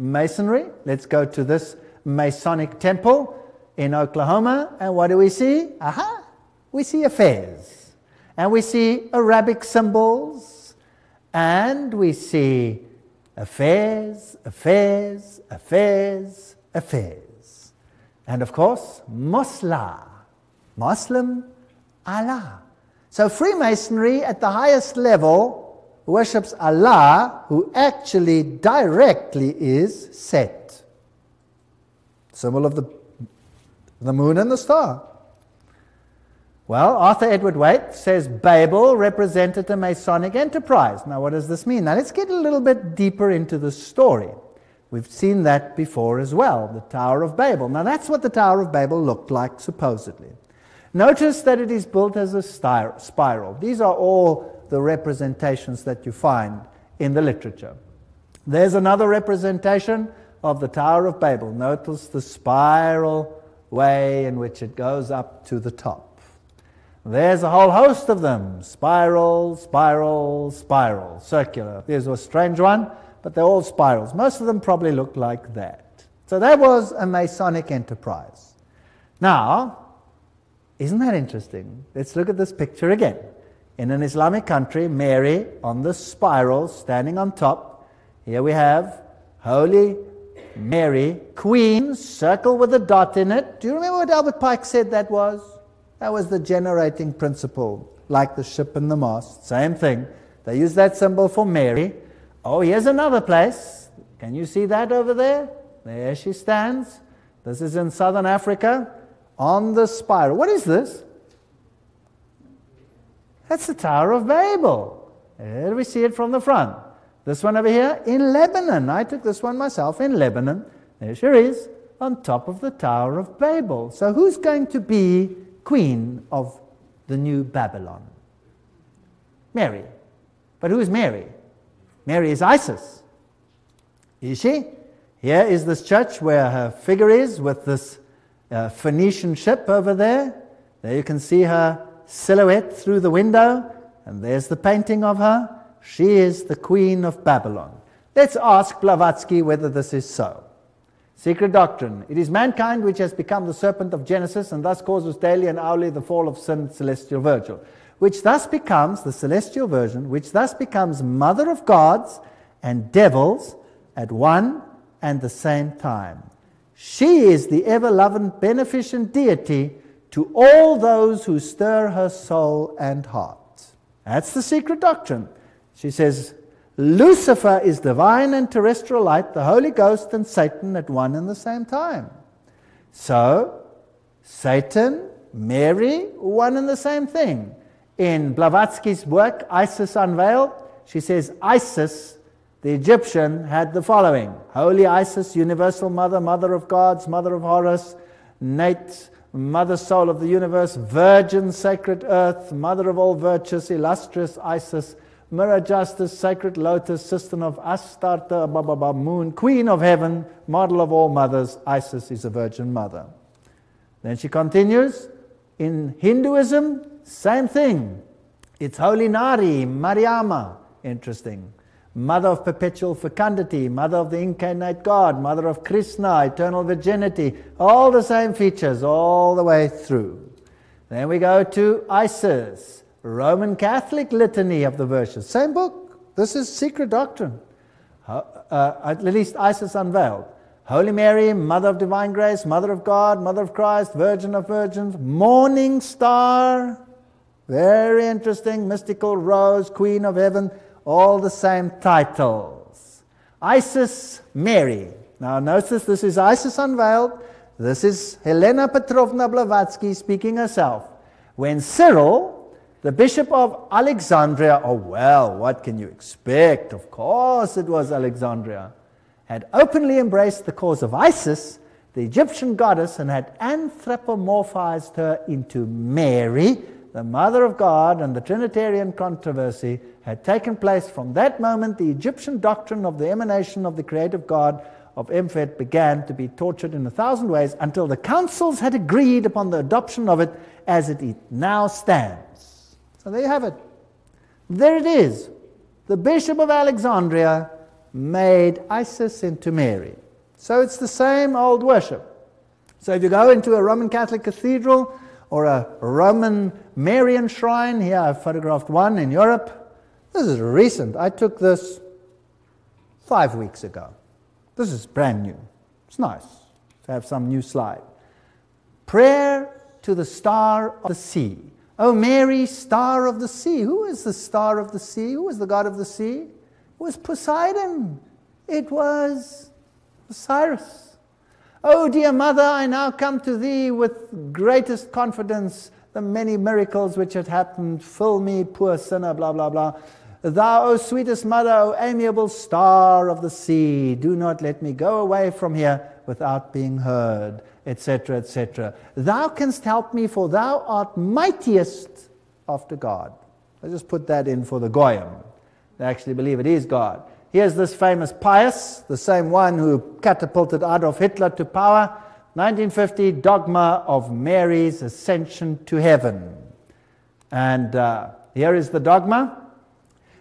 masonry. Let's go to this Masonic temple in Oklahoma, and what do we see? Aha! We see affairs. And we see Arabic symbols, and we see affairs, affairs, affairs, affairs. And of course, Mosla, Muslim, Allah. So Freemasonry at the highest level worships Allah, who actually directly is Set, symbol of the, the moon and the star. Well, Arthur Edward Waite says Babel represented a Masonic enterprise. Now, what does this mean? Now, let's get a little bit deeper into the story. We've seen that before as well, the Tower of Babel. Now, that's what the Tower of Babel looked like, supposedly. Notice that it is built as a spiral. These are all the representations that you find in the literature. There's another representation of the Tower of Babel. Notice the spiral way in which it goes up to the top. There's a whole host of them spiral, spiral, spiral, circular. There's a strange one, but they're all spirals. Most of them probably look like that. So that was a Masonic enterprise. Now, isn't that interesting? Let's look at this picture again. In an Islamic country, Mary on the spiral, standing on top. Here we have Holy Mary, Queen, circle with a dot in it. Do you remember what Albert Pike said that was? That was the generating principle, like the ship and the mast. Same thing. They use that symbol for Mary. Oh, here's another place. Can you see that over there? There she stands. This is in southern Africa on the spiral. What is this? That's the Tower of Babel. There we see it from the front. This one over here in Lebanon. I took this one myself in Lebanon. There she is on top of the Tower of Babel. So who's going to be queen of the new Babylon? Mary. But who is Mary? Mary is Isis. Is she? Here is this church where her figure is with this uh, Phoenician ship over there. There you can see her silhouette through the window, and there's the painting of her. She is the Queen of Babylon. Let's ask Blavatsky whether this is so. Secret doctrine. It is mankind which has become the serpent of Genesis and thus causes daily and hourly the fall of sin, celestial Virgil, which thus becomes the celestial virgin, which thus becomes mother of gods and devils at one and the same time. She is the ever loving beneficent deity to all those who stir her soul and heart. That's the secret doctrine. She says, Lucifer is divine and terrestrial light, the Holy Ghost and Satan at one and the same time. So, Satan, Mary, one and the same thing. In Blavatsky's work, Isis Unveiled, she says Isis, the Egyptian, had the following Holy Isis, universal mother, mother of gods, mother of Horus, Neith, Mother Soul of the universe, Virgin, Sacred Earth, Mother of all virtues, illustrious Isis, Mirror Justice, Sacred Lotus, Sister of Astarte, blah, Moon, Queen of Heaven, Model of all mothers, Isis is a Virgin Mother. Then she continues, in Hinduism, same thing. It's Holy Nari, Mariamma, interesting mother of perpetual fecundity, mother of the incarnate God, mother of Krishna, eternal virginity, all the same features all the way through. Then we go to Isis, Roman Catholic litany of the virtues. Same book. This is secret doctrine. Uh, at least Isis unveiled. Holy Mary, Mother of Divine Grace, Mother of God, Mother of Christ, Virgin of Virgins, Morning Star, very interesting, mystical Rose, Queen of Heaven, all the same titles. Isis Mary. Now notice this is Isis Unveiled. This is Helena Petrovna Blavatsky speaking herself. When Cyril, the Bishop of Alexandria, oh well, what can you expect? Of course it was Alexandria, had openly embraced the cause of Isis, the Egyptian goddess, and had anthropomorphized her into Mary, the Mother of God, and the Trinitarian controversy had taken place. From that moment, the Egyptian doctrine of the emanation of the creative God of Emepht began to be tortured in a thousand ways until the councils had agreed upon the adoption of it as it now stands. So there you have it. There it is. The Bishop of Alexandria made Isis into Mary. So it's the same old worship. So if you go into a Roman Catholic cathedral or a Roman Marian shrine, here I've photographed one in Europe. This is recent. I took this five weeks ago. This is brand new. It's nice to have some new slide. Prayer to the star of the sea. Oh, Mary, star of the sea. Who is the star of the sea? Who is the god of the sea? It was Poseidon. It was Osiris. Oh, dear mother, I now come to thee with greatest confidence. The many miracles which had happened, fill me, poor sinner, blah, blah, blah. Thou, O sweetest mother, O amiable star of the sea, do not let me go away from here without being heard, etc., etc. Thou canst help me, for thou art mightiest after God. I just put that in for the Goyim. They actually believe it is God. Here's this famous Pius, the same one who catapulted Adolf Hitler to power. 1950 dogma of Mary's ascension to heaven. And uh, here is the dogma.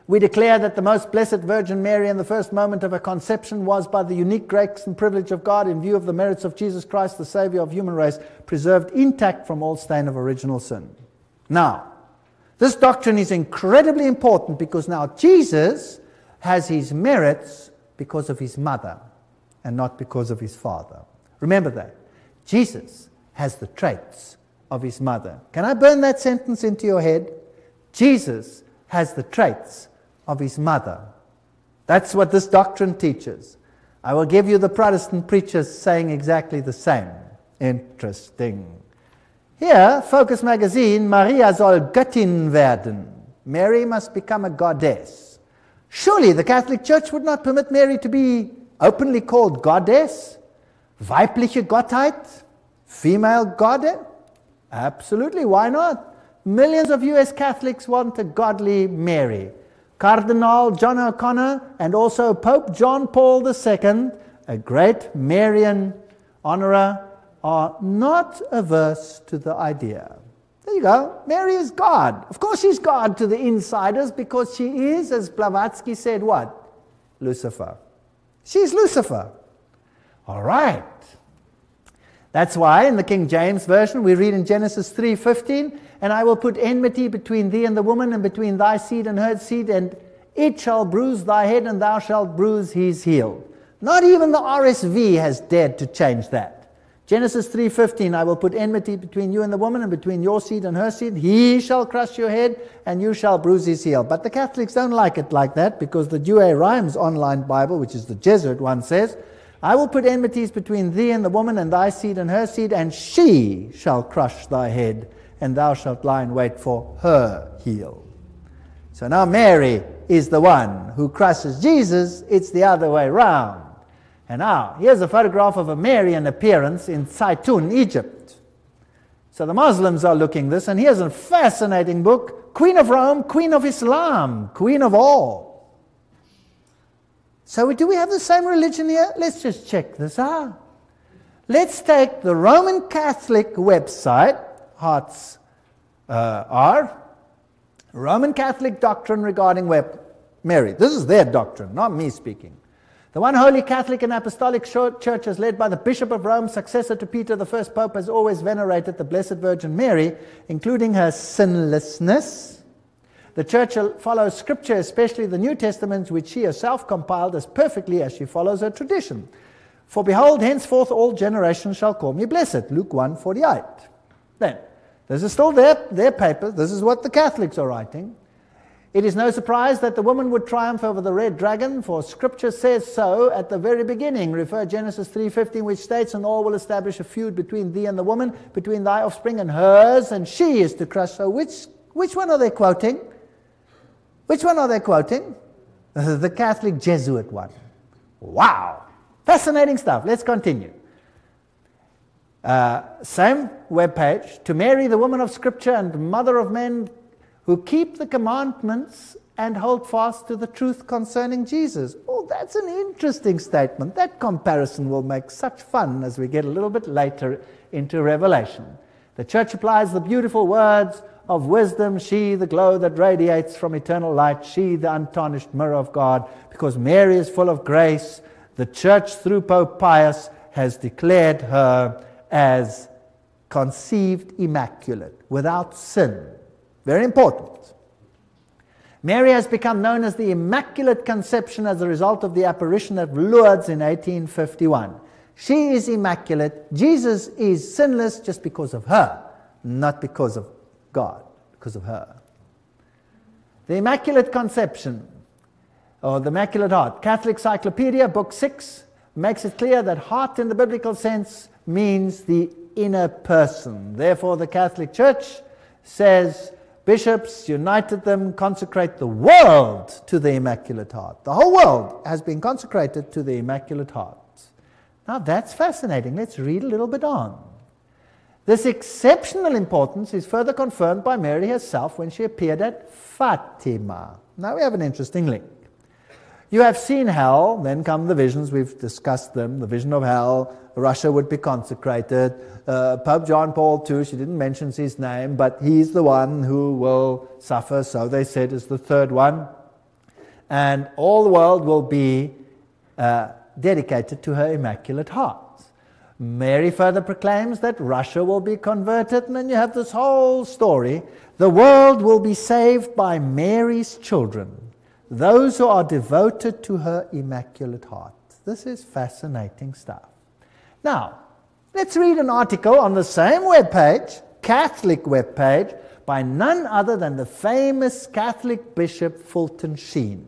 We declare that the most blessed Virgin Mary in the first moment of her conception was, by the unique grace and privilege of God, in view of the merits of Jesus Christ, the Savior of human race, preserved intact from all stain of original sin. Now, this doctrine is incredibly important because now Jesus has his merits because of his mother and not because of his father. Remember that. Jesus has the traits of his mother. Can I burn that sentence into your head? Jesus has the traits of his mother. That's what this doctrine teaches. I will give you the Protestant preachers saying exactly the same. Interesting. Here, Focus magazine, Maria soll Göttin werden. Mary must become a goddess. Surely the Catholic Church would not permit Mary to be openly called goddess? Weibliche Gottheit? Female goddess? Absolutely, why not? Millions of US Catholics want a godly Mary. Cardinal John O'Connor and also Pope John Paul II, a great Marian honorer, are not averse to the idea. There you go. Mary is God. Of course, she's God to the insiders because she is, as Blavatsky said, what? Lucifer. She's Lucifer. All right. That's why in the King James Version we read in Genesis 3:15, and I will put enmity between thee and the woman, and between thy seed and her seed, and it shall bruise thy head, and thou shalt bruise his heel. Not even the RSV has dared to change that. Genesis 3:15 I will put enmity between you and the woman and between your seed and her seed he shall crush your head and you shall bruise his heel but the Catholics don't like it like that because the Douay-Rheims online bible which is the Jesuit one says I will put enmities between thee and the woman and thy seed and her seed and she shall crush thy head and thou shalt lie in wait for her heel so now Mary is the one who crushes Jesus, it's the other way round. And now, here's a photograph of a Marian appearance in Zaitun, Egypt. So the Muslims are looking this, and here's a fascinating book Queen of Rome, Queen of Islam, Queen of all. So, do we have the same religion here? Let's just check this out. Let's take the Roman Catholic website, Hearts uh, are, Roman Catholic doctrine regarding Mary. This is their doctrine, not me speaking. The one holy Catholic and Apostolic Church, as led by the Bishop of Rome, successor to Peter, the first Pope, has always venerated the Blessed Virgin Mary, including her sinlessness. The Church follows Scripture, especially the New Testament, which she herself compiled as perfectly as she follows her tradition. For behold, henceforth all generations shall call me blessed. Luke 1 48. Then, this is still their, their paper. This is what the Catholics are writing. It is no surprise that the woman would triumph over the red dragon, for Scripture says so at the very beginning. Refer Genesis 3:15, which states, "And all will establish a feud between thee and the woman, between thy offspring and hers, and she is to crush." So, which which one are they quoting? Which one are they quoting? *laughs* the Catholic Jesuit one. Wow, fascinating stuff. Let's continue. Uh, same webpage. To Mary, the woman of Scripture and mother of men who keep the commandments and hold fast to the truth concerning Jesus. Oh, that's an interesting statement. That comparison will make such fun as we get a little bit later into Revelation. The church applies the beautiful words of wisdom, she, the glow that radiates from eternal light, she, the untarnished mirror of God, because Mary is full of grace. The church, through Pope Pius, has declared her as conceived immaculate, without sin. Very important. Mary has become known as the Immaculate Conception as a result of the apparition at Lourdes in 1851. She is immaculate. Jesus is sinless just because of her, not because of God, because of her. The Immaculate Conception, or the Immaculate Heart, Catholic Cyclopedia, Book 6, makes it clear that heart in the biblical sense means the inner person. Therefore, the Catholic Church says bishops united them, consecrate the world to the Immaculate Heart. The whole world has been consecrated to the Immaculate Heart. Now that's fascinating. Let's read a little bit on. This exceptional importance is further confirmed by Mary herself when she appeared at Fatima. Now we have an interesting link. You have seen hell, then come the visions, we've discussed them. The vision of hell, Russia would be consecrated. Uh, Pope John Paul II, she didn't mention his name, but he's the one who will suffer, so they said is the third one. And all the world will be uh, dedicated to her Immaculate Heart. Mary further proclaims that Russia will be converted, and then you have this whole story. The world will be saved by Mary's children those who are devoted to her immaculate heart. This is fascinating stuff. Now, let's read an article on the same webpage, Catholic webpage, by none other than the famous Catholic Bishop Fulton Sheen.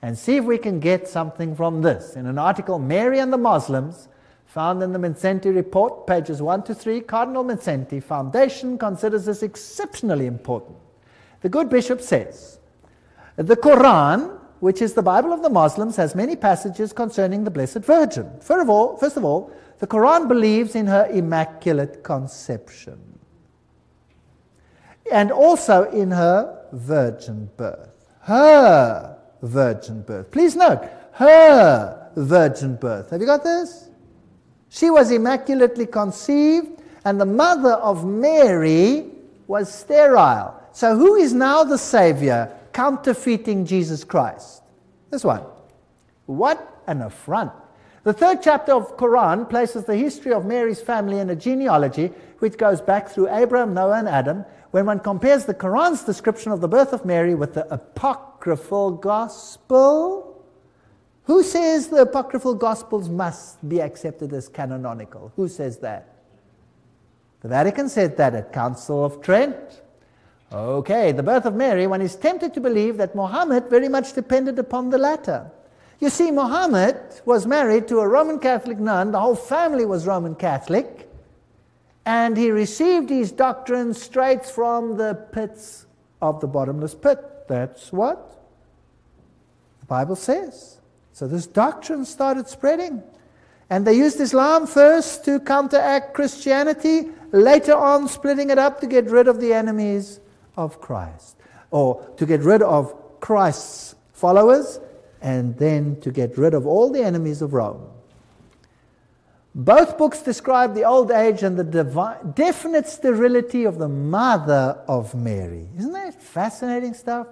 And see if we can get something from this. In an article, Mary and the Muslims, found in the Mindszenty report, pages 1 to 3, Cardinal Mindszenty Foundation considers this exceptionally important. The good bishop says, the Quran, which is the Bible of the Muslims, has many passages concerning the Blessed Virgin. First of all, first of all the Quran believes in her immaculate conception and also in her virgin birth. Her virgin birth. Please note, her virgin birth. Have you got this? She was immaculately conceived, and the mother of Mary was sterile. So, who is now the Savior? Counterfeiting Jesus Christ. This one. What an affront. The third chapter of Quran places the history of Mary's family in a genealogy which goes back through Abraham, Noah, and Adam. When one compares the Quran's description of the birth of Mary with the apocryphal gospel, who says the apocryphal gospels must be accepted as canonical? Who says that? The Vatican said that at Council of Trent. Okay, the birth of Mary, one is tempted to believe that Muhammad very much depended upon the latter. You see, Muhammad was married to a Roman Catholic nun, the whole family was Roman Catholic, and he received his doctrine straight from the pits of the bottomless pit. That's what the Bible says. So this doctrine started spreading. And they used Islam first to counteract Christianity, later on splitting it up to get rid of the enemies of Christ, or to get rid of Christ's followers, and then to get rid of all the enemies of Rome. Both books describe the old age and the divine, definite sterility of the mother of Mary. Isn't that fascinating stuff?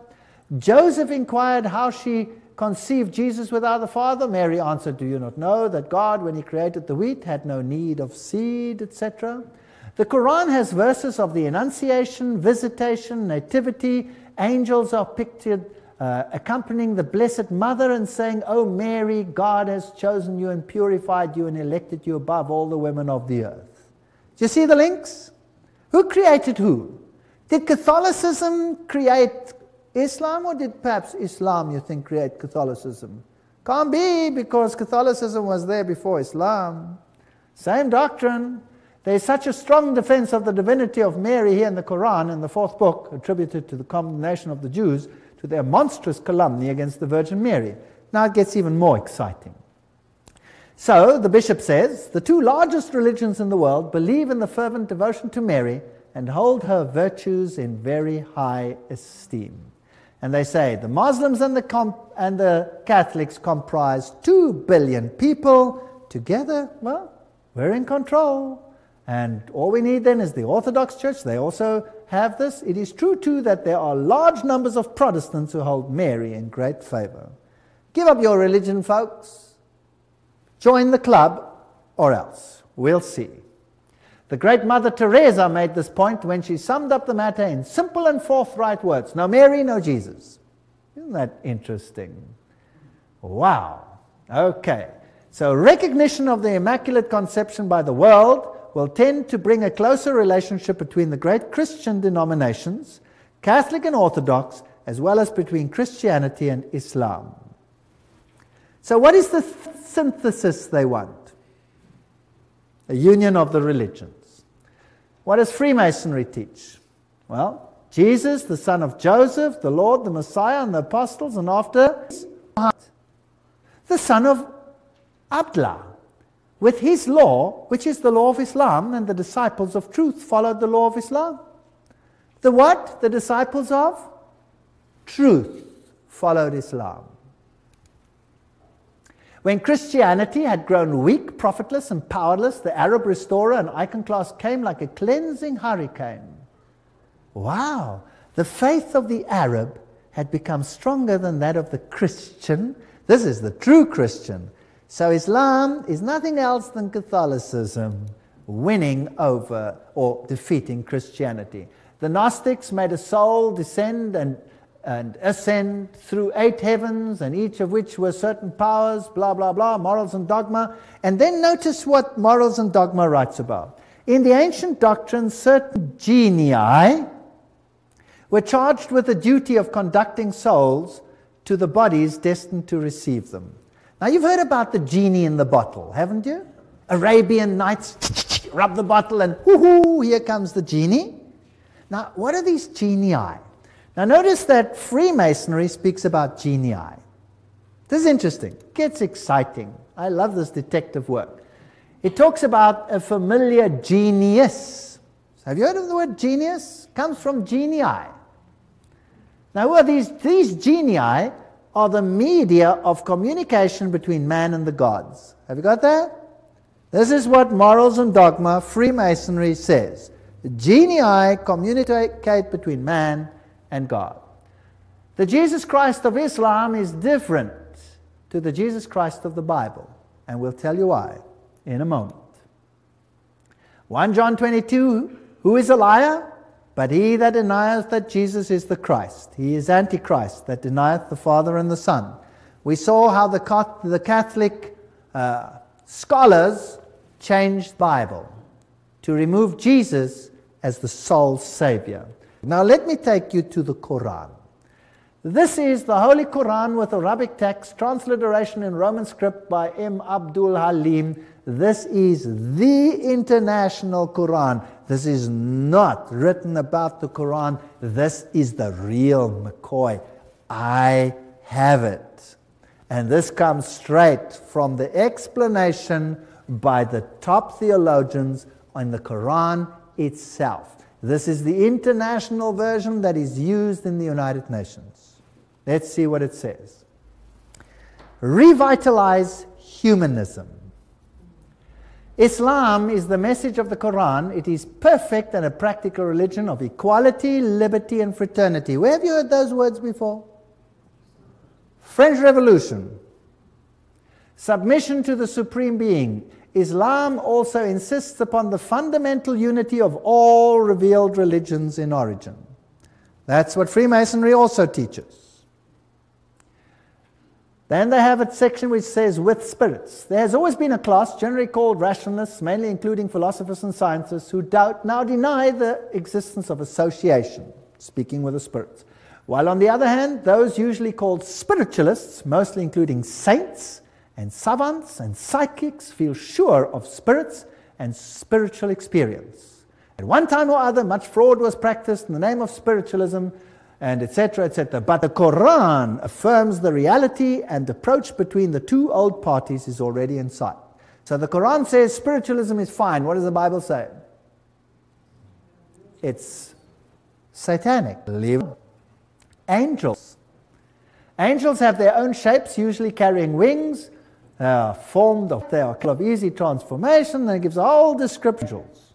Joseph inquired how she conceived Jesus without a father. Mary answered, Do you not know that God, when he created the wheat, had no need of seed, etc.? The Quran has verses of the Annunciation, Visitation, Nativity. Angels are pictured uh, accompanying the Blessed Mother and saying, Oh Mary, God has chosen you and purified you and elected you above all the women of the earth. Do you see the links? Who created who? Did Catholicism create Islam or did perhaps Islam, you think, create Catholicism? Can't be because Catholicism was there before Islam. Same doctrine. There is such a strong defense of the divinity of Mary here in the Quran, in the fourth book, attributed to the condemnation of the Jews, to their monstrous calumny against the Virgin Mary. Now it gets even more exciting. So, the bishop says, the two largest religions in the world believe in the fervent devotion to Mary and hold her virtues in very high esteem. And they say the Muslims and the, and the Catholics comprise 2 billion people. Together, well, we're in control. And all we need then is the Orthodox Church. They also have this. It is true, too, that there are large numbers of Protestants who hold Mary in great favor. Give up your religion, folks. Join the club, or else. We'll see. The great Mother Teresa made this point when she summed up the matter in simple and forthright words No Mary, no Jesus. Isn't that interesting? Wow. Okay. So, recognition of the Immaculate Conception by the world will tend to bring a closer relationship between the great Christian denominations, Catholic and Orthodox, as well as between Christianity and Islam. So, what is the th- synthesis they want? A union of the religions. What does Freemasonry teach? Well, Jesus, the son of Joseph, the Lord, the Messiah, and the apostles, and after the son of Abdullah. With his law, which is the law of Islam, and the disciples of truth followed the law of Islam. The what? The disciples of truth followed Islam. When Christianity had grown weak, profitless, and powerless, the Arab restorer and iconoclast came like a cleansing hurricane. Wow! The faith of the Arab had become stronger than that of the Christian. This is the true Christian. So Islam is nothing else than Catholicism winning over or defeating Christianity. The Gnostics made a soul descend and and ascend through eight heavens, and each of which were certain powers, blah, blah, blah, morals and dogma. And then notice what morals and dogma writes about. In the ancient doctrine, certain genii were charged with the duty of conducting souls to the bodies destined to receive them. Now, you've heard about the genie in the bottle, haven't you? Arabian Nights rub the bottle, and whoo, here comes the genie. Now, what are these genii? Now, notice that Freemasonry speaks about genii. This is interesting. It gets exciting. I love this detective work. It talks about a familiar genius. Have you heard of the word genius? It comes from genii. Now, are these? These genii are the media of communication between man and the gods. Have you got that? This is what Morals and Dogma, Freemasonry says. The genii communicate between man and God. The Jesus Christ of Islam is different to the Jesus Christ of the Bible, and we'll tell you why in a moment. 1 John 22 Who is a liar? But he that denieth that Jesus is the Christ. He is Antichrist that denieth the Father and the Son. We saw how the, Catholic uh, scholars changed the Bible to remove Jesus as the sole Savior. Now let me take you to the Quran. This is the Holy Quran with Arabic text, transliteration in Roman script by M. Abdul Halim. This is the international Quran. This is not written about the Quran. This is the real McCoy. I have it. And this comes straight from the explanation by the top theologians on the Quran itself. This is the international version that is used in the United Nations. Let's see what it says. Revitalize humanism. Islam is the message of the Quran. It is perfect and a practical religion of equality, liberty, and fraternity. Where have you heard those words before? French Revolution. Submission to the Supreme Being. Islam also insists upon the fundamental unity of all revealed religions in origin. That's what Freemasonry also teaches. Then they have a section which says with spirits. There has always been a class, generally called rationalists, mainly including philosophers and scientists, who doubt, now deny the existence of association, speaking with the spirits. While on the other hand, those usually called spiritualists, mostly including saints, and savants and psychics feel sure of spirits and spiritual experience. At one time or other, much fraud was practiced in the name of spiritualism and etc., etc. But the Quran affirms the reality and approach between the two old parties is already in sight. So the Quran says spiritualism is fine. What does the Bible say? It's satanic. Angels Angels have their own shapes, usually carrying wings. They are formed of, they are of easy transformation, and it gives a whole description. Angels.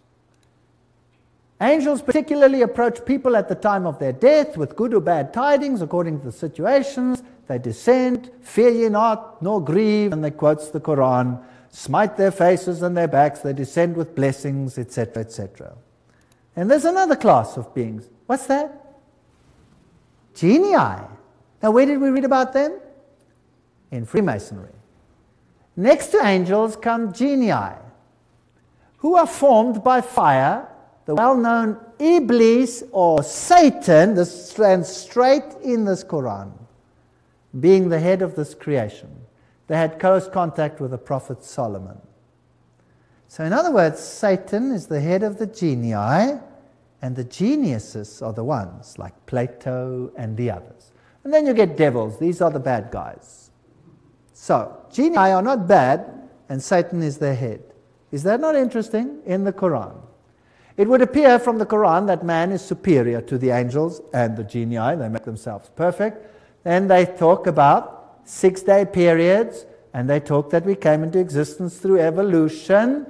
Angels particularly approach people at the time of their death with good or bad tidings according to the situations. They descend, fear ye not, nor grieve, and they quotes the Quran, smite their faces and their backs, they descend with blessings, etc., etc. And there's another class of beings. What's that? Genii. Now, where did we read about them? In Freemasonry. Next to angels come genii, who are formed by fire the well known Iblis or Satan, this stands straight in this Quran, being the head of this creation. They had close contact with the Prophet Solomon. So, in other words, Satan is the head of the genii, and the geniuses are the ones like Plato and the others. And then you get devils, these are the bad guys. So, genii are not bad, and Satan is their head. Is that not interesting in the Quran? It would appear from the Quran that man is superior to the angels and the genii, they make themselves perfect. Then they talk about six day periods, and they talk that we came into existence through evolution.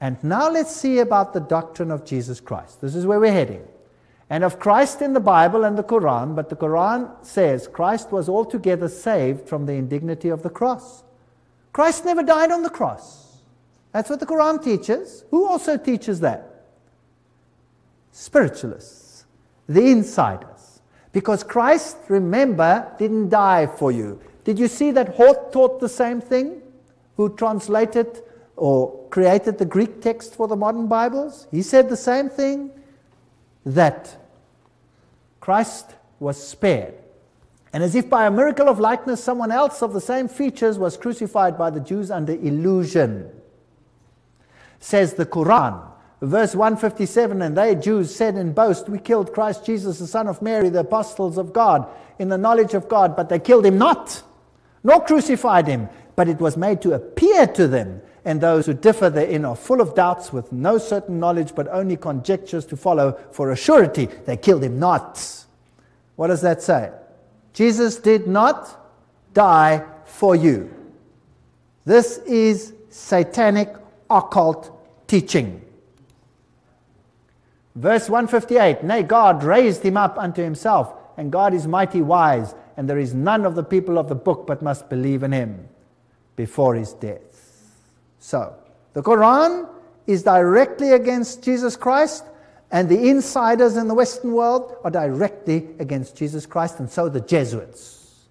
And now let's see about the doctrine of Jesus Christ. This is where we're heading. And of Christ in the Bible and the Quran, but the Quran says Christ was altogether saved from the indignity of the cross. Christ never died on the cross. That's what the Quran teaches. Who also teaches that? Spiritualists, the insiders. Because Christ, remember, didn't die for you. Did you see that Hort taught the same thing? Who translated or created the Greek text for the modern Bibles? He said the same thing that Christ was spared. And as if by a miracle of likeness, someone else of the same features was crucified by the Jews under illusion. Says the Quran verse 157 And they, Jews, said in boast, We killed Christ Jesus, the Son of Mary, the apostles of God, in the knowledge of God, but they killed him not, nor crucified him, but it was made to appear to them. And those who differ therein are full of doubts, with no certain knowledge, but only conjectures to follow for a surety. They killed him not. What does that say? Jesus did not die for you. This is satanic occult teaching. Verse 158 Nay, God raised him up unto himself, and God is mighty wise, and there is none of the people of the book but must believe in him before his death. So, the Quran is directly against Jesus Christ, and the insiders in the Western world are directly against Jesus Christ, and so the Jesuits.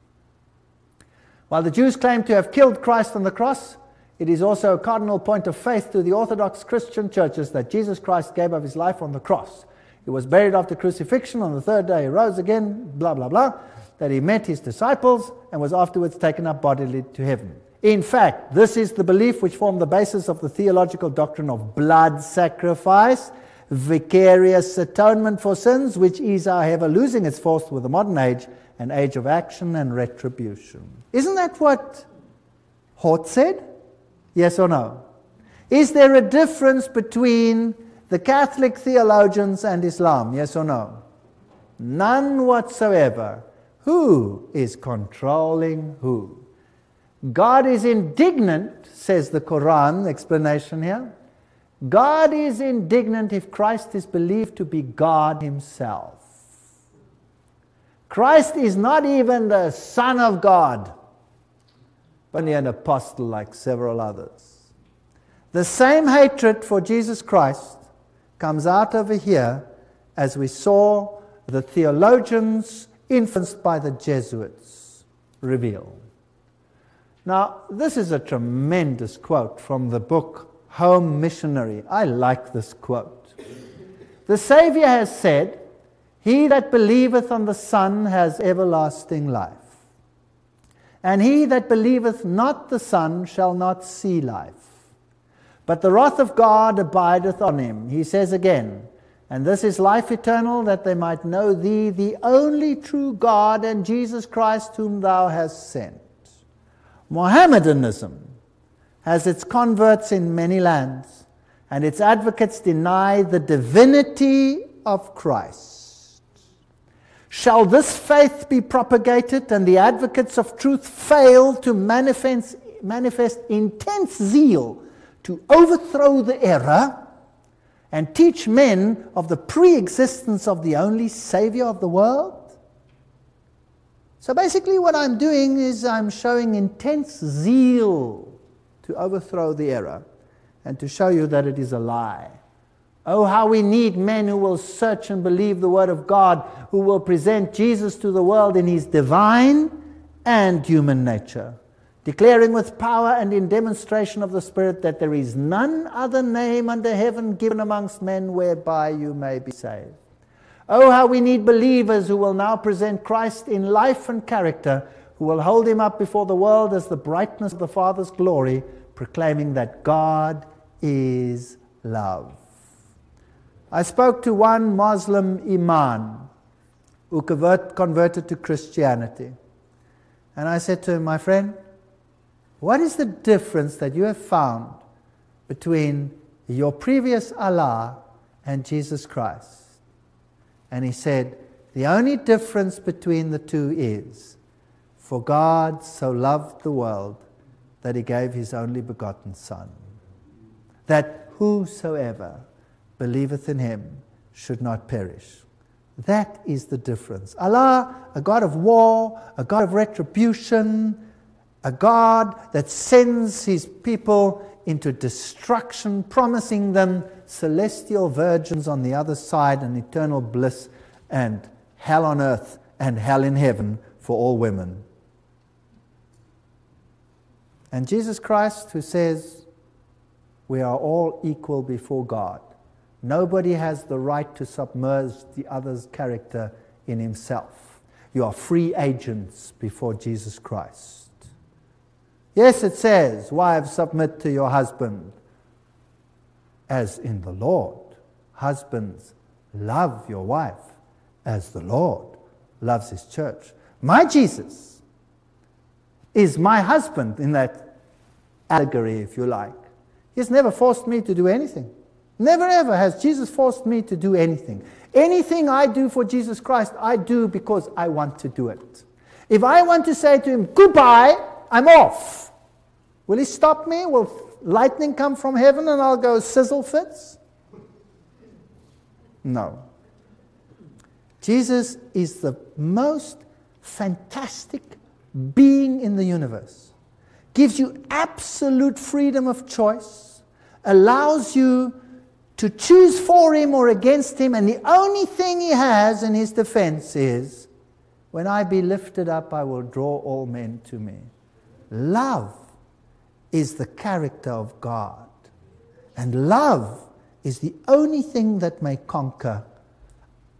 While the Jews claim to have killed Christ on the cross, it is also a cardinal point of faith to the Orthodox Christian churches that Jesus Christ gave up his life on the cross. He was buried after crucifixion. On the third day, he rose again, blah, blah, blah. That he met his disciples and was afterwards taken up bodily to heaven. In fact, this is the belief which formed the basis of the theological doctrine of blood sacrifice, vicarious atonement for sins, which is, however, losing its force with the modern age, an age of action and retribution. Isn't that what Hort said? Yes or no? Is there a difference between the Catholic theologians and Islam? Yes or no? None whatsoever. Who is controlling who? God is indignant, says the Quran explanation here. God is indignant if Christ is believed to be God Himself. Christ is not even the Son of God only an apostle like several others. The same hatred for Jesus Christ comes out over here as we saw the theologians influenced by the Jesuits reveal. Now, this is a tremendous quote from the book Home Missionary. I like this quote. The Savior has said, He that believeth on the Son has everlasting life. And he that believeth not the Son shall not see life. But the wrath of God abideth on him. He says again, And this is life eternal, that they might know thee, the only true God, and Jesus Christ, whom thou hast sent. Mohammedanism has its converts in many lands, and its advocates deny the divinity of Christ. Shall this faith be propagated and the advocates of truth fail to manifest, manifest intense zeal to overthrow the error and teach men of the pre existence of the only Savior of the world? So basically, what I'm doing is I'm showing intense zeal to overthrow the error and to show you that it is a lie. Oh, how we need men who will search and believe the Word of God, who will present Jesus to the world in his divine and human nature, declaring with power and in demonstration of the Spirit that there is none other name under heaven given amongst men whereby you may be saved. Oh, how we need believers who will now present Christ in life and character, who will hold him up before the world as the brightness of the Father's glory, proclaiming that God is love. I spoke to one Muslim imam who convert, converted to Christianity. And I said to him, My friend, what is the difference that you have found between your previous Allah and Jesus Christ? And he said, The only difference between the two is, For God so loved the world that he gave his only begotten Son, that whosoever believeth in him should not perish. That is the difference. Allah, a God of war, a God of retribution, a God that sends his people into destruction, promising them celestial virgins on the other side and eternal bliss and hell on earth and hell in heaven for all women. And Jesus Christ, who says, We are all equal before God. Nobody has the right to submerge the other's character in himself. You are free agents before Jesus Christ. Yes, it says, Wives, submit to your husband as in the Lord. Husbands, love your wife as the Lord loves his church. My Jesus is my husband in that allegory, if you like. He's never forced me to do anything. Never ever has Jesus forced me to do anything. Anything I do for Jesus Christ, I do because I want to do it. If I want to say to him, goodbye, I'm off. Will he stop me? Will lightning come from heaven and I'll go sizzle fits? No. Jesus is the most fantastic being in the universe. Gives you absolute freedom of choice, allows you to choose for him or against him, and the only thing he has in his defense is when I be lifted up, I will draw all men to me. Love is the character of God, and love is the only thing that may conquer.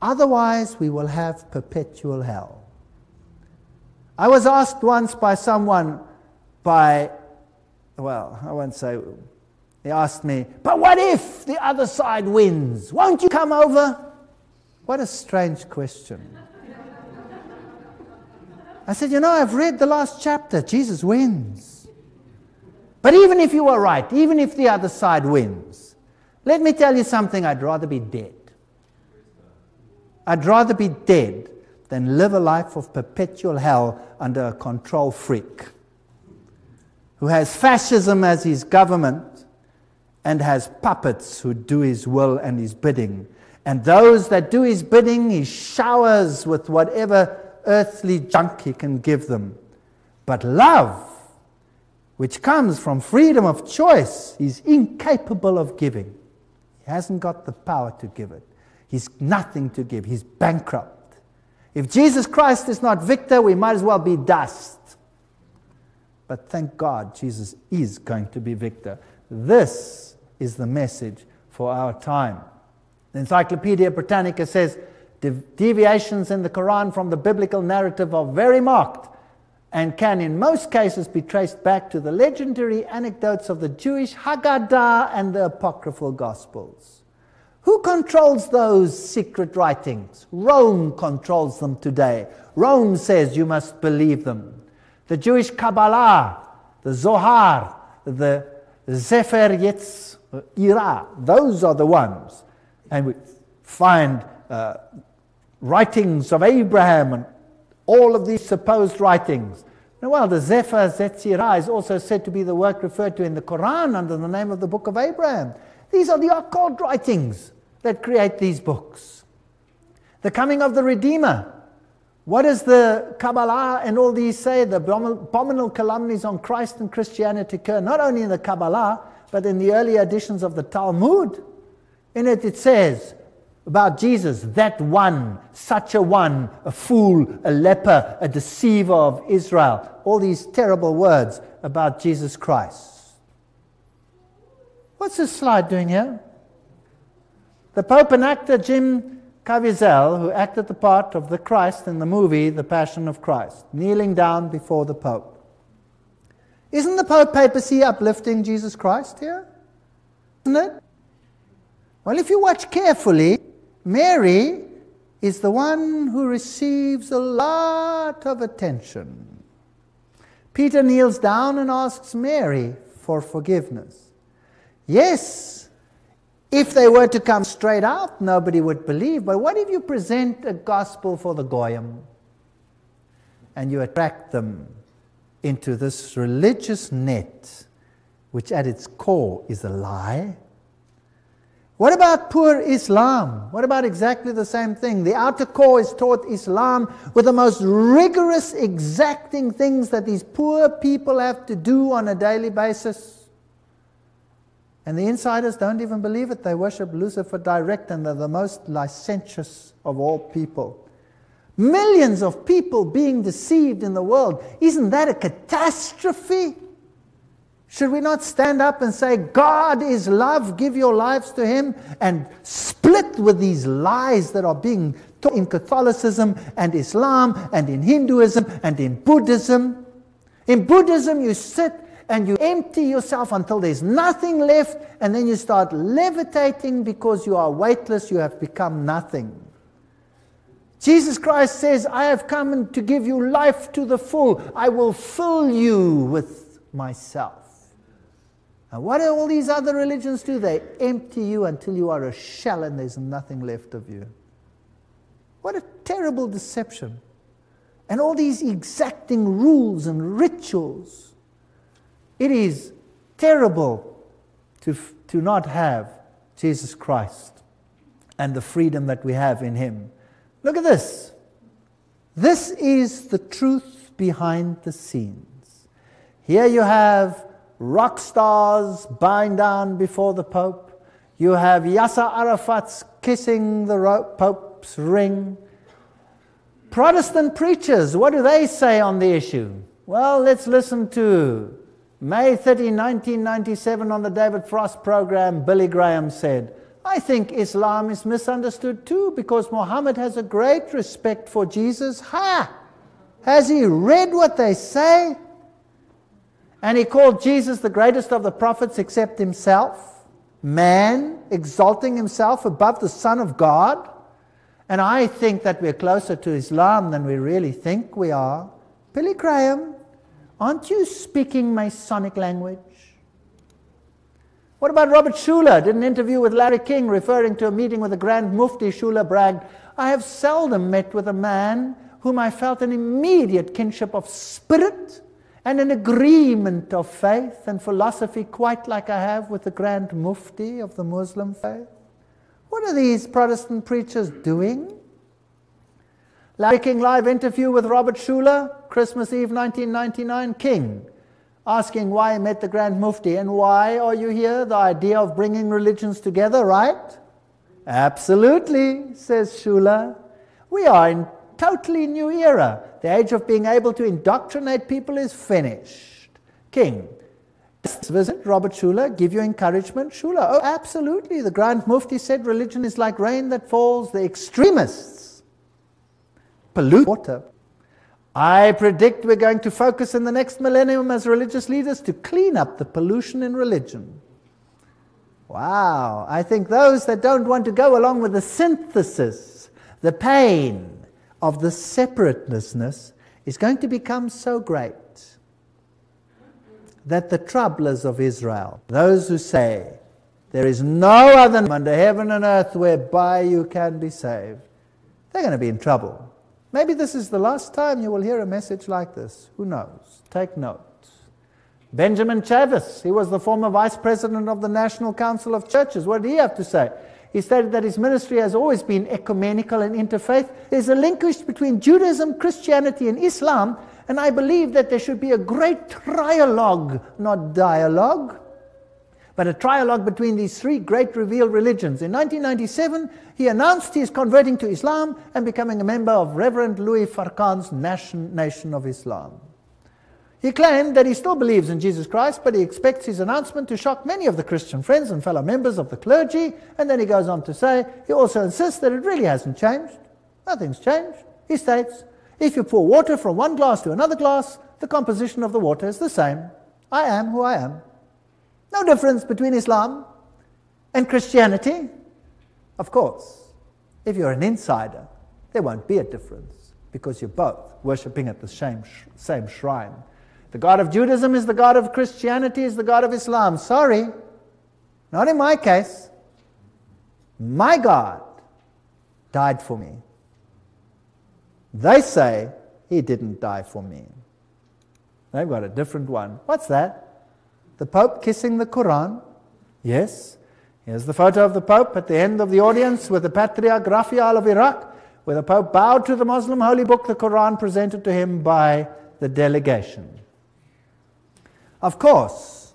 Otherwise, we will have perpetual hell. I was asked once by someone, by, well, I won't say he asked me, But what if the other side wins? Won't you come over? What a strange question. I said, You know, I've read the last chapter. Jesus wins. But even if you were right, even if the other side wins, let me tell you something I'd rather be dead. I'd rather be dead than live a life of perpetual hell under a control freak who has fascism as his government and has puppets who do his will and his bidding. And those that do his bidding, he showers with whatever earthly junk he can give them. But love, which comes from freedom of choice, he's incapable of giving. He hasn't got the power to give it. He's nothing to give. He's bankrupt. If Jesus Christ is not victor, we might as well be dust. But thank God, Jesus is going to be victor. This is the message for our time. The Encyclopedia Britannica says deviations in the Quran from the biblical narrative are very marked and can, in most cases, be traced back to the legendary anecdotes of the Jewish Haggadah and the apocryphal Gospels. Who controls those secret writings? Rome controls them today. Rome says you must believe them. The Jewish Kabbalah, the Zohar, the Sefer Yetz, Ira, those are the ones. And we find uh, writings of Abraham and all of these supposed writings. Now, well, the Sefer Yetzirah is also said to be the work referred to in the Quran under the name of the Book of Abraham. These are the occult writings that create these books. The coming of the Redeemer. What does the Kabbalah and all these say? The abominable calumnies on Christ and Christianity occur not only in the Kabbalah, but in the early editions of the Talmud. In it, it says about Jesus, that one, such a one, a fool, a leper, a deceiver of Israel. All these terrible words about Jesus Christ. What's this slide doing here? The Pope and actor Jim Caviezel, who acted the part of the Christ in the movie The Passion of Christ, kneeling down before the Pope. Isn't the Pope papacy uplifting Jesus Christ here? Isn't it? Well, if you watch carefully, Mary is the one who receives a lot of attention. Peter kneels down and asks Mary for forgiveness. Yes, if they were to come straight out, nobody would believe. But what if you present a gospel for the Goyim and you attract them into this religious net, which at its core is a lie? What about poor Islam? What about exactly the same thing? The outer core is taught Islam with the most rigorous, exacting things that these poor people have to do on a daily basis. And the insiders don't even believe it. They worship Lucifer direct and they're the most licentious of all people. Millions of people being deceived in the world. Isn't that a catastrophe? Should we not stand up and say, God is love, give your lives to Him, and split with these lies that are being taught in Catholicism and Islam and in Hinduism and in Buddhism? In Buddhism, you sit and you empty yourself until there's nothing left, and then you start levitating because you are weightless, you have become nothing. Jesus Christ says, I have come to give you life to the full. I will fill you with myself. And what do all these other religions do? They empty you until you are a shell and there's nothing left of you. What a terrible deception. And all these exacting rules and rituals. It is terrible to, to not have Jesus Christ and the freedom that we have in Him. Look at this. This is the truth behind the scenes. Here you have rock stars bowing down before the Pope. You have Yasser Arafat's kissing the Pope's ring. Protestant preachers, what do they say on the issue? Well, let's listen to May 30, 1997, on the David Frost program, Billy Graham said, I think Islam is misunderstood too because Muhammad has a great respect for Jesus. Ha! Has he read what they say? And he called Jesus the greatest of the prophets except himself, man, exalting himself above the Son of God. And I think that we're closer to Islam than we really think we are. Billy Graham, Aren't you speaking Masonic language? What about Robert Schuller? Did an interview with Larry King referring to a meeting with the Grand Mufti. Schuller bragged, I have seldom met with a man whom I felt an immediate kinship of spirit and an agreement of faith and philosophy, quite like I have with the Grand Mufti of the Muslim faith. What are these Protestant preachers doing? Larry King live interview with Robert Schuller, Christmas Eve 1999. King asking why he met the Grand Mufti and why are you here? The idea of bringing religions together, right? Absolutely, says Schuller. We are in totally new era. The age of being able to indoctrinate people is finished. King, this visit Robert Schuller, give you encouragement. Schuller, oh, absolutely. The Grand Mufti said religion is like rain that falls. The extremists pollute water. I predict we're going to focus in the next millennium as religious leaders to clean up the pollution in religion. Wow, I think those that don't want to go along with the synthesis, the pain of the separateness is going to become so great that the troublers of Israel, those who say, there is no other under heaven and earth whereby you can be saved, they're going to be in trouble. Maybe this is the last time you will hear a message like this. Who knows? Take note. Benjamin Chavis, he was the former vice president of the National Council of Churches. What did he have to say? He stated that his ministry has always been ecumenical and interfaith. There's a linkage between Judaism, Christianity, and Islam, and I believe that there should be a great trialogue, not dialogue, but a trialogue between these three great revealed religions. In 1997, he announced he is converting to Islam and becoming a member of Reverend Louis Farrakhan's Nation, Nation of Islam. He claimed that he still believes in Jesus Christ, but he expects his announcement to shock many of the Christian friends and fellow members of the clergy. And then he goes on to say he also insists that it really hasn't changed. Nothing's changed. He states, if you pour water from one glass to another glass, the composition of the water is the same. I am who I am. No difference between Islam and Christianity. Of course, if you're an insider, there won't be a difference because you're both worshipping at the same, same shrine. The God of Judaism is the God of Christianity, is the God of Islam. Sorry, not in my case. My God died for me. They say he didn't die for me. They've got a different one. What's that? The Pope kissing the Quran? Yes. Here's the photo of the Pope at the end of the audience with the Patriarch Raphael of Iraq, where the Pope bowed to the Muslim holy book, the Quran, presented to him by the delegation. Of course,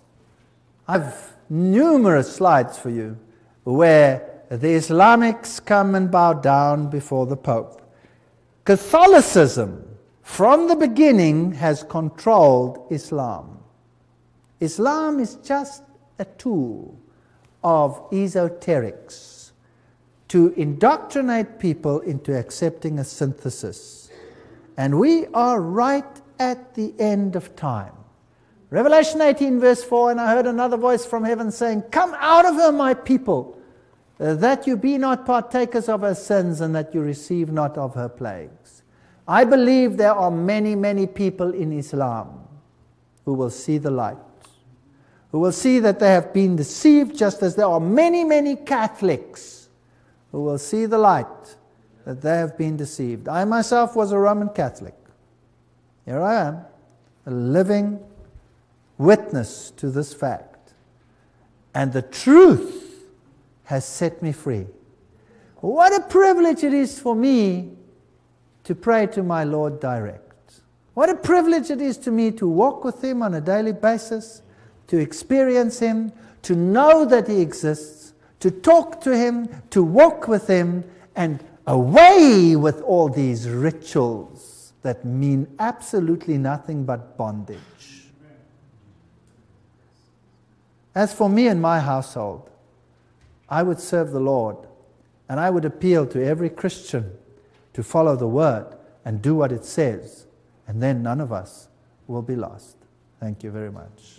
I've numerous slides for you where the Islamics come and bow down before the Pope. Catholicism, from the beginning, has controlled Islam. Islam is just a tool of esoterics to indoctrinate people into accepting a synthesis. And we are right at the end of time. Revelation 18, verse 4 And I heard another voice from heaven saying, Come out of her, my people, uh, that you be not partakers of her sins, and that you receive not of her plagues. I believe there are many, many people in Islam who will see the light, who will see that they have been deceived, just as there are many, many Catholics who will see the light that they have been deceived. I myself was a Roman Catholic. Here I am, a living witness to this fact. And the truth has set me free. What a privilege it is for me to pray to my Lord direct. What a privilege it is to me to walk with Him on a daily basis, to experience Him, to know that He exists, to talk to Him, to walk with Him, and away with all these rituals that mean absolutely nothing but bondage. As for me and my household, I would serve the Lord, and I would appeal to every Christian to follow the word and do what it says, and then none of us will be lost. Thank you very much.